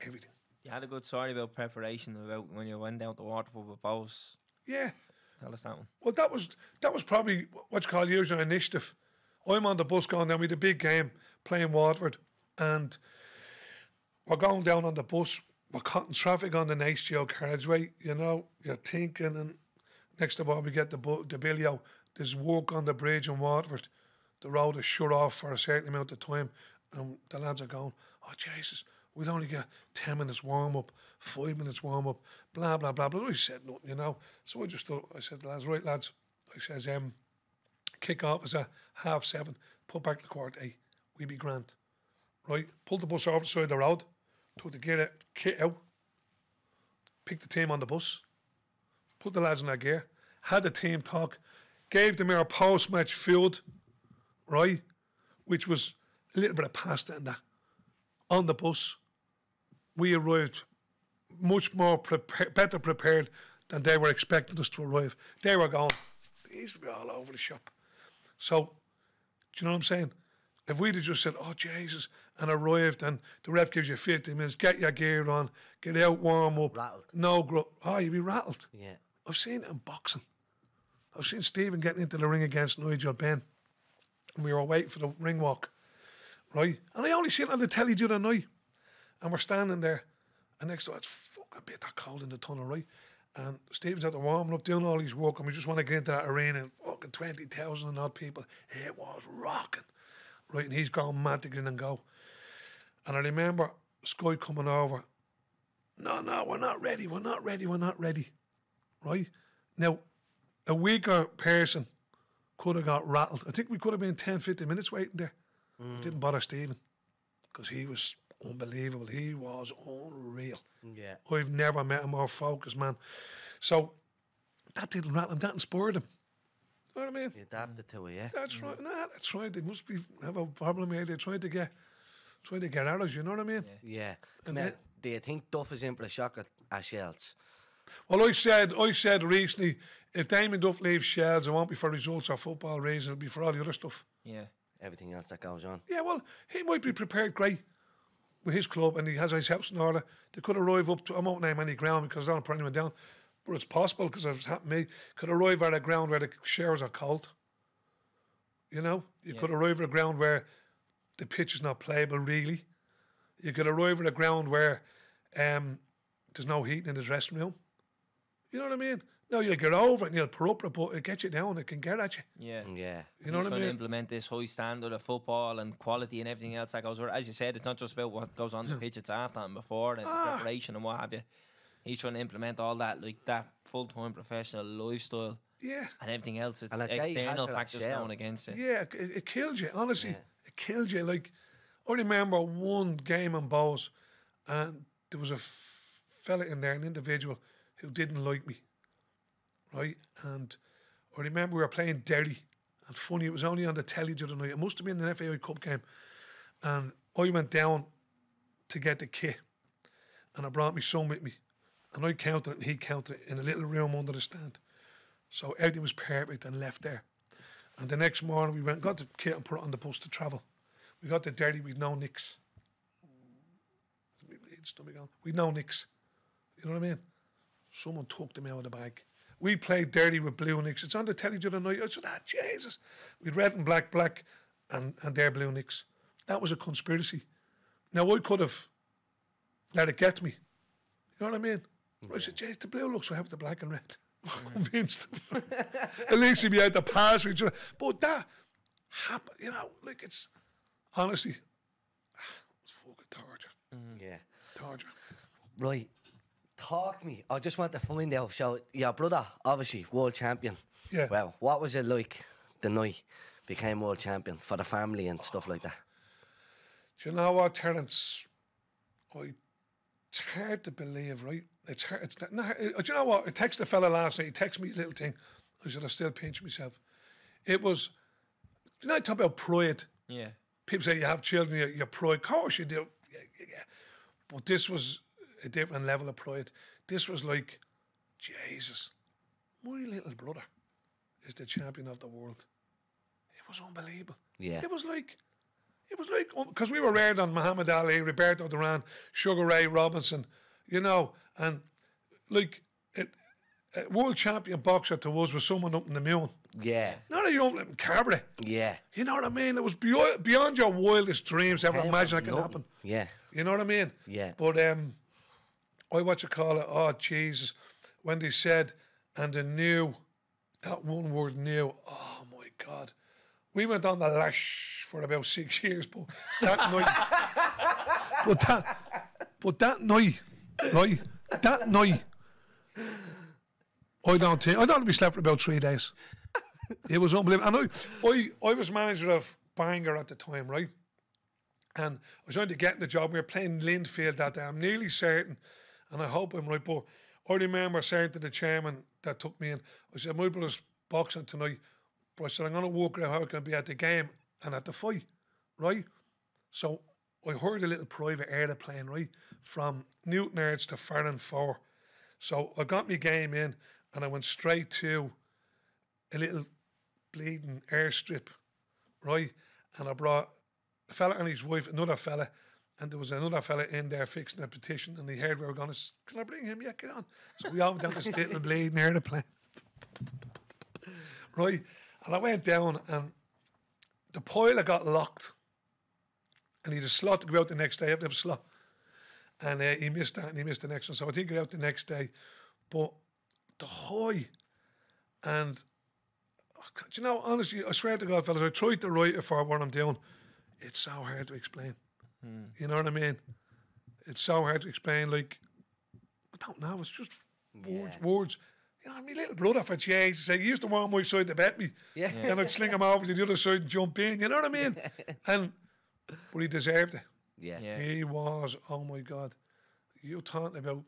Everything. You had a good story about preparation about when you went down to Waterford with Bohs. Yeah. Tell us that one. Well, that was that was probably what you call usually initiative. I'm on the bus going down. We had a big game playing Waterford, and we're going down on the bus. We're cutting traffic on the Geo carriageway. You know, you're thinking, and next of all, we get the the bilio. There's work on the bridge in Waterford. The road is shut off for a certain amount of time, and the lads are going, "Oh Jesus, we'll only get ten minutes warm up, five minutes warm up, blah blah blah." But I said nothing, you know. So I just thought, I said, "Lads, right, lads," I says, "Um, kick off is at half seven. Put back the quarter eight. We be grand, right? Pull the bus off the side of the road, took the gear kit out, picked the team on the bus, put the lads in their gear, had the team talk, gave them our post match food, right? Which was a little bit of pasta and that. On the bus, we arrived much more prepa- better prepared than they were expecting us to arrive. They were going, these be all over the shop. So, do you know what I'm saying? If we'd have just said, oh, Jesus, and arrived and the rep gives you 15 minutes, get your gear on, get out, warm up. Rattled. No, gro- oh, you'd be rattled. Yeah. I've seen it in boxing. I've seen Stephen getting into the ring against Nigel Benn. And we were waiting for the ring walk, right? And I only seen it on the telly during the other night. And we're standing there. And next to it, it's fucking bit that cold in the tunnel, right? And Stephen's out there warming up, doing all his work. And we just want to get into that arena and fucking 20,000 and odd people. It was rocking, right? And he's going mad to get in and go. And I remember Sky coming over no, no, we're not ready, we're not ready, we're not ready. Right? Now, a weaker person could have got rattled. I think we could have been 10, 15 minutes waiting there. It mm. didn't bother Stephen because he was unbelievable. He was unreal. Yeah. I've never met a more focused man. So that didn't rattle him, that inspired him. You know what I mean? You adapted to it, yeah. That's mm. right. Nah, that's right. They must be have a problem here. They're trying to get trying to get at us, you know what I mean? Yeah. And Now, then- do you think Duff is in for a shock at, at Shels? Well, I said, I said recently, if Damien Duff leaves Shels, it won't be for results or football reasons. It'll be for all the other stuff. Yeah. Everything else that goes on. Yeah, well, he might be prepared great with his club, and he has his house in order. They could arrive up to. I won't name any ground because I don't put anyone down, but it's possible because it's happened to me. Could arrive at a ground where the shares are cold. You know, you could arrive at a ground where the pitch is not playable really. You could arrive at a ground where um, there's no heat in the dressing room. You know what I mean? No, you'll get over it and you'll put up, but it gets you down. It can get at you. Yeah. Yeah. You know He's what I trying to implement this high standard of football and quality and everything else that goes with. As you said, it's not just about what goes on the pitch, it's after and before and Ah. preparation and what have you. He's trying to implement all that, like that full time professional lifestyle Yeah. and everything else. It's And I external factors going against it. Yeah, it, it killed you. Honestly, Yeah. It killed you. Like I remember one game in Bohs, and there was a fella in there, an individual who didn't like me, right? And I remember we were playing Derry, and funny, it was only on the telly the other night. It must have been an FAI Cup game, and I went down to get the kit, and I brought my son with me, and I counted it, and he counted it in a little room under the stand. So everything was perfect and left there. And the next morning we went, got the kit and put it on the bus to travel. We got the dirty with no nicks. We'd no nicks. You know what I mean? Someone took them out of the bag. We played dirty with blue nicks. It's on the telly the other night. I said, ah, Jesus. We'd red and black, black, and, and their blue nicks. That was a conspiracy. Now, I could have let it get me. You know what I mean? I said, Jesus, the blue looks will have the black and red. I'm convinced. At least he'd be able to pass with each other. But that happened, you know, like it's honestly, it's fucking torture. Mm. Yeah. Torture. Right. Talk to me. I just want to find out. So, your brother, obviously, world champion. Yeah. Well, what was it like the night became world champion for the family and stuff like that? Do you know what, Terence? I, it's hard to believe, right? It's hard. It's not, not, do you know what? I texted a fella last night. He texted me a little thing. I said, I still pinch myself. It was, you know, I talk about pride. Yeah. people say you have children, you, you pride. Of course you do. Yeah, yeah, yeah. But this was a different level of pride. This was like, Jesus, my little brother is the champion of the world. It was unbelievable. Yeah. It was like, it was like, because we were reared on Muhammad Ali, Roberto Duran, Sugar Ray Robinson, you know, and like, it, a world champion boxer to us was someone up in the moon. Yeah. Not a young Carberry. Yeah. You know what I mean? It was beyond, beyond your wildest dreams ever imagine that could happen. Yeah. You know what I mean? Yeah. But um, I what you call it? Oh Jesus! When they said and they knew that one word new. Oh my God! We went on the lash for about six years, but that night, but that, but that night, right? That night, I don't think I don't we slept for about three days. It was unbelievable. And I, I, I was manager of Bangor at the time, right? And I was trying to get the job. We were playing Linfield that day. I'm nearly certain, and I hope I'm right. But I remember saying to the chairman that took me in, I said, My brother's boxing tonight. But I said, I'm going to work out how I can be at the game and at the fight, right? So I heard a little private aeroplane, right? From Newtownards to Farron 4. So I got my game in and I went straight to a little bleeding airstrip, right? And I brought a fella and his wife, another fella, and there was another fella in there fixing a petition, and he heard we were going to, can I bring him? Yeah, get on. So we all went down this little bleeding airplane, right? And I went down, and the pilot got locked, and he had a slot to go out the next day. I have to have a slot. And uh, he missed that, and he missed the next one. So I think he got out the next day. But the high, and do you know, honestly, I swear to God, fellas, I tried to write it for what I'm doing. It's so hard to explain. You know what I mean? It's so hard to explain. Like, I don't know. It's just words, words. You know, I my little brother for Jesus, said he used to want my side to bet me. Yeah. And I'd sling him over to the other side and jump in. You know what I mean? and but he deserved it. Yeah. Yeah. He was, oh my God. you're talking about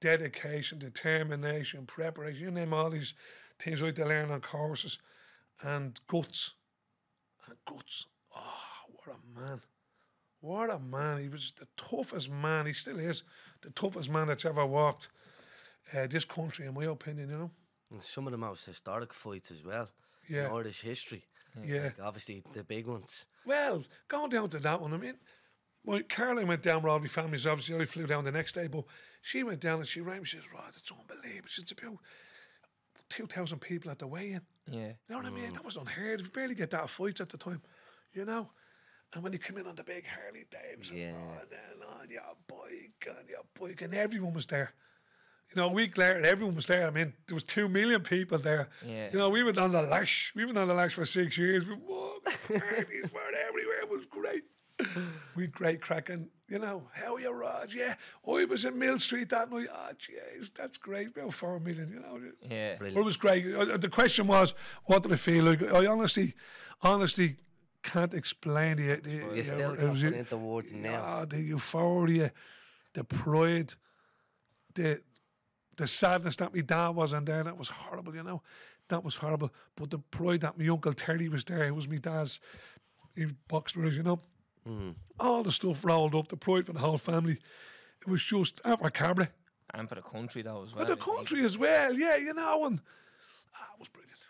dedication, determination, preparation, you name all these things like they learn on courses and guts. And guts. Oh, what a man. What a man. He was the toughest man. He still is the toughest man that's ever walked uh, this country, in my opinion, you know? And some of the most historic fights as well. Yeah. In Irish history. Yeah. Like obviously the big ones. Well, going down to that one, I mean, my Caroline went down with all my families. Obviously, I flew down the next day, but she went down and she rang me. She says, "Rod, it's unbelievable." She said, "It's about two thousand people at the weigh-in." Yeah. You know what I mean? That was unheard. of. You barely get that at fights at the time, you know. And when you come in on the big Harley Davidson, Yeah. Oh, and on oh, your bike and your bike, and everyone was there. You know, a week later, everyone was there. I mean, there was two million people there. Yeah. You know, we went on the lash. We went on the lash for six years. We walked, parties were everywhere. It was great. We had great crack. And, you know, how are you, Rod? Yeah. Oh, I was in Millstreet that night. Oh, jeez, that's great. About four million, you know. Yeah. But it was great. Uh, uh The question was, what did I feel like? I honestly, honestly can't explain the. Uh, the You yeah, still can't was- into words now. yeah, the euphoria, the pride, the the sadness that my dad wasn't there. That was horrible, you know. That was horrible. But the pride that my uncle Terry was there. He was my dad's. He boxed with us, you know. All the stuff rolled up. The pride for the whole family. It was just after Cabra. And for the country though as well. But the country as well, yeah, you know, and ah, it was brilliant.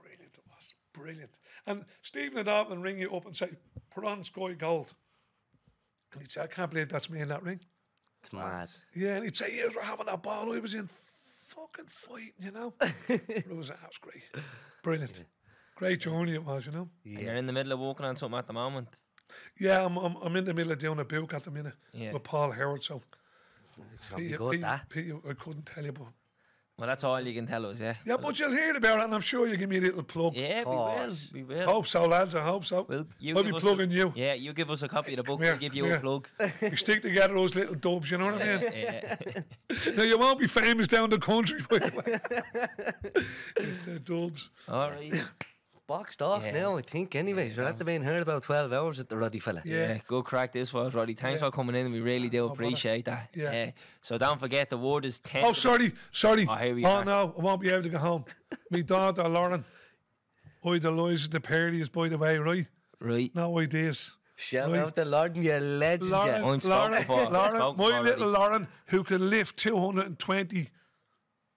Brilliant it was. Brilliant. And Stephen would often ring you up and say, put on Sky Gold. And he'd say, I can't believe that's me in that ring. It's mad. Yeah, and he'd say, Yes, we're having a ball. He was in fucking fighting, you know. but it was, that was great. Brilliant. Great journey it was, you know. And you're in the middle of working on something at the moment. Yeah, I'm, I'm, I'm in the middle of doing a book at the minute Yeah. with Paul Howard. So, It's gonna be Pete- good, Pete- that. Pete, I couldn't tell you, but Well, that's all you can tell us, yeah. yeah, but you'll hear about it, and I'm sure you'll give me a little plug. Yeah, we will. We will. Hope so, lads. I hope so. Well, you I'll be us plugging the, you. Yeah, you give us a copy of the book. here, We'll give you come a plug. We stick together those little dubs, you know what I mean? yeah. now, you won't be famous down the country, by the way. it's the dubs. All right. Boxed off Yeah. now, I think. Anyways, we're at the being heard about 12 hours at the ruddy fella. Yeah. Yeah, good crack this was, Roddy. Thanks for coming in. We really do appreciate that. Yeah. so don't forget the word is 10. Oh, sorry, sorry. Oh, here we oh are. no, I won't be able to go home. Me daughter, Lauren, idolises the Perdies, by the way, right? Right. No ideas. Shout Right. out to Lord, you legend. Lauren, yeah. I'm Lauren, for. Lauren my for little. Lauren, who can lift 220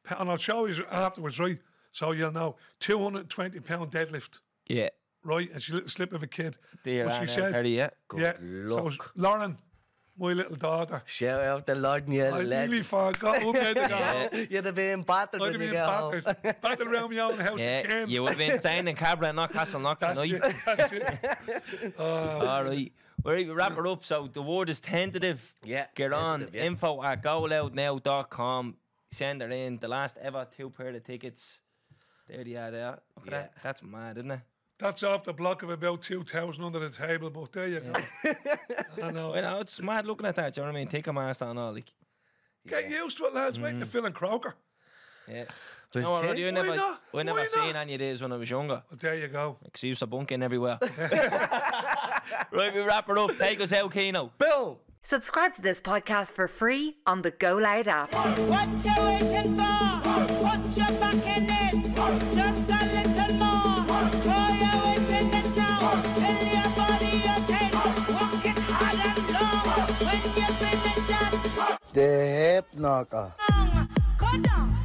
pound, and I'll show you afterwards, right? So you'll know 220 pound deadlift, Yeah. right? And she's a little slip of a kid. Dear But she Anna, said, Perry, yeah. yeah. luck. So Lauren, my little daughter, Shout out to Lord, you I legend. nearly forgot. Up there to go Yeah. home. You'd have been battered I'd when have you been get home. battered, battered around my own house Yeah, again. you would have been staying in Cabra, not Castleknock That's tonight. it. That's it. Oh, All right. Well, we wrap it up. So the word is tentative. Yeah, Get on. tentative, yeah. Info at goloudnow.com. Send her in. The last ever two pair of tickets. There they are there. Look at Yeah. that. That's mad, isn't it? That's off the block of about 2,000 under the table, but there you go. I know. You know, it's mad looking at that. Do you know what I mean? Ticketmaster and all. Like, Get used to it, lads. Mm. Make the Phil and Croker. yeah. But No, see, I why never, not? I never Why seen not? any of these when I was younger. Well, there you go. Because I used to bunk in everywhere. right, we wrap it up. Take us out, Keno. Boom! Subscribe to this podcast for free on the Go Loud app. What you waiting for? Put your back in When you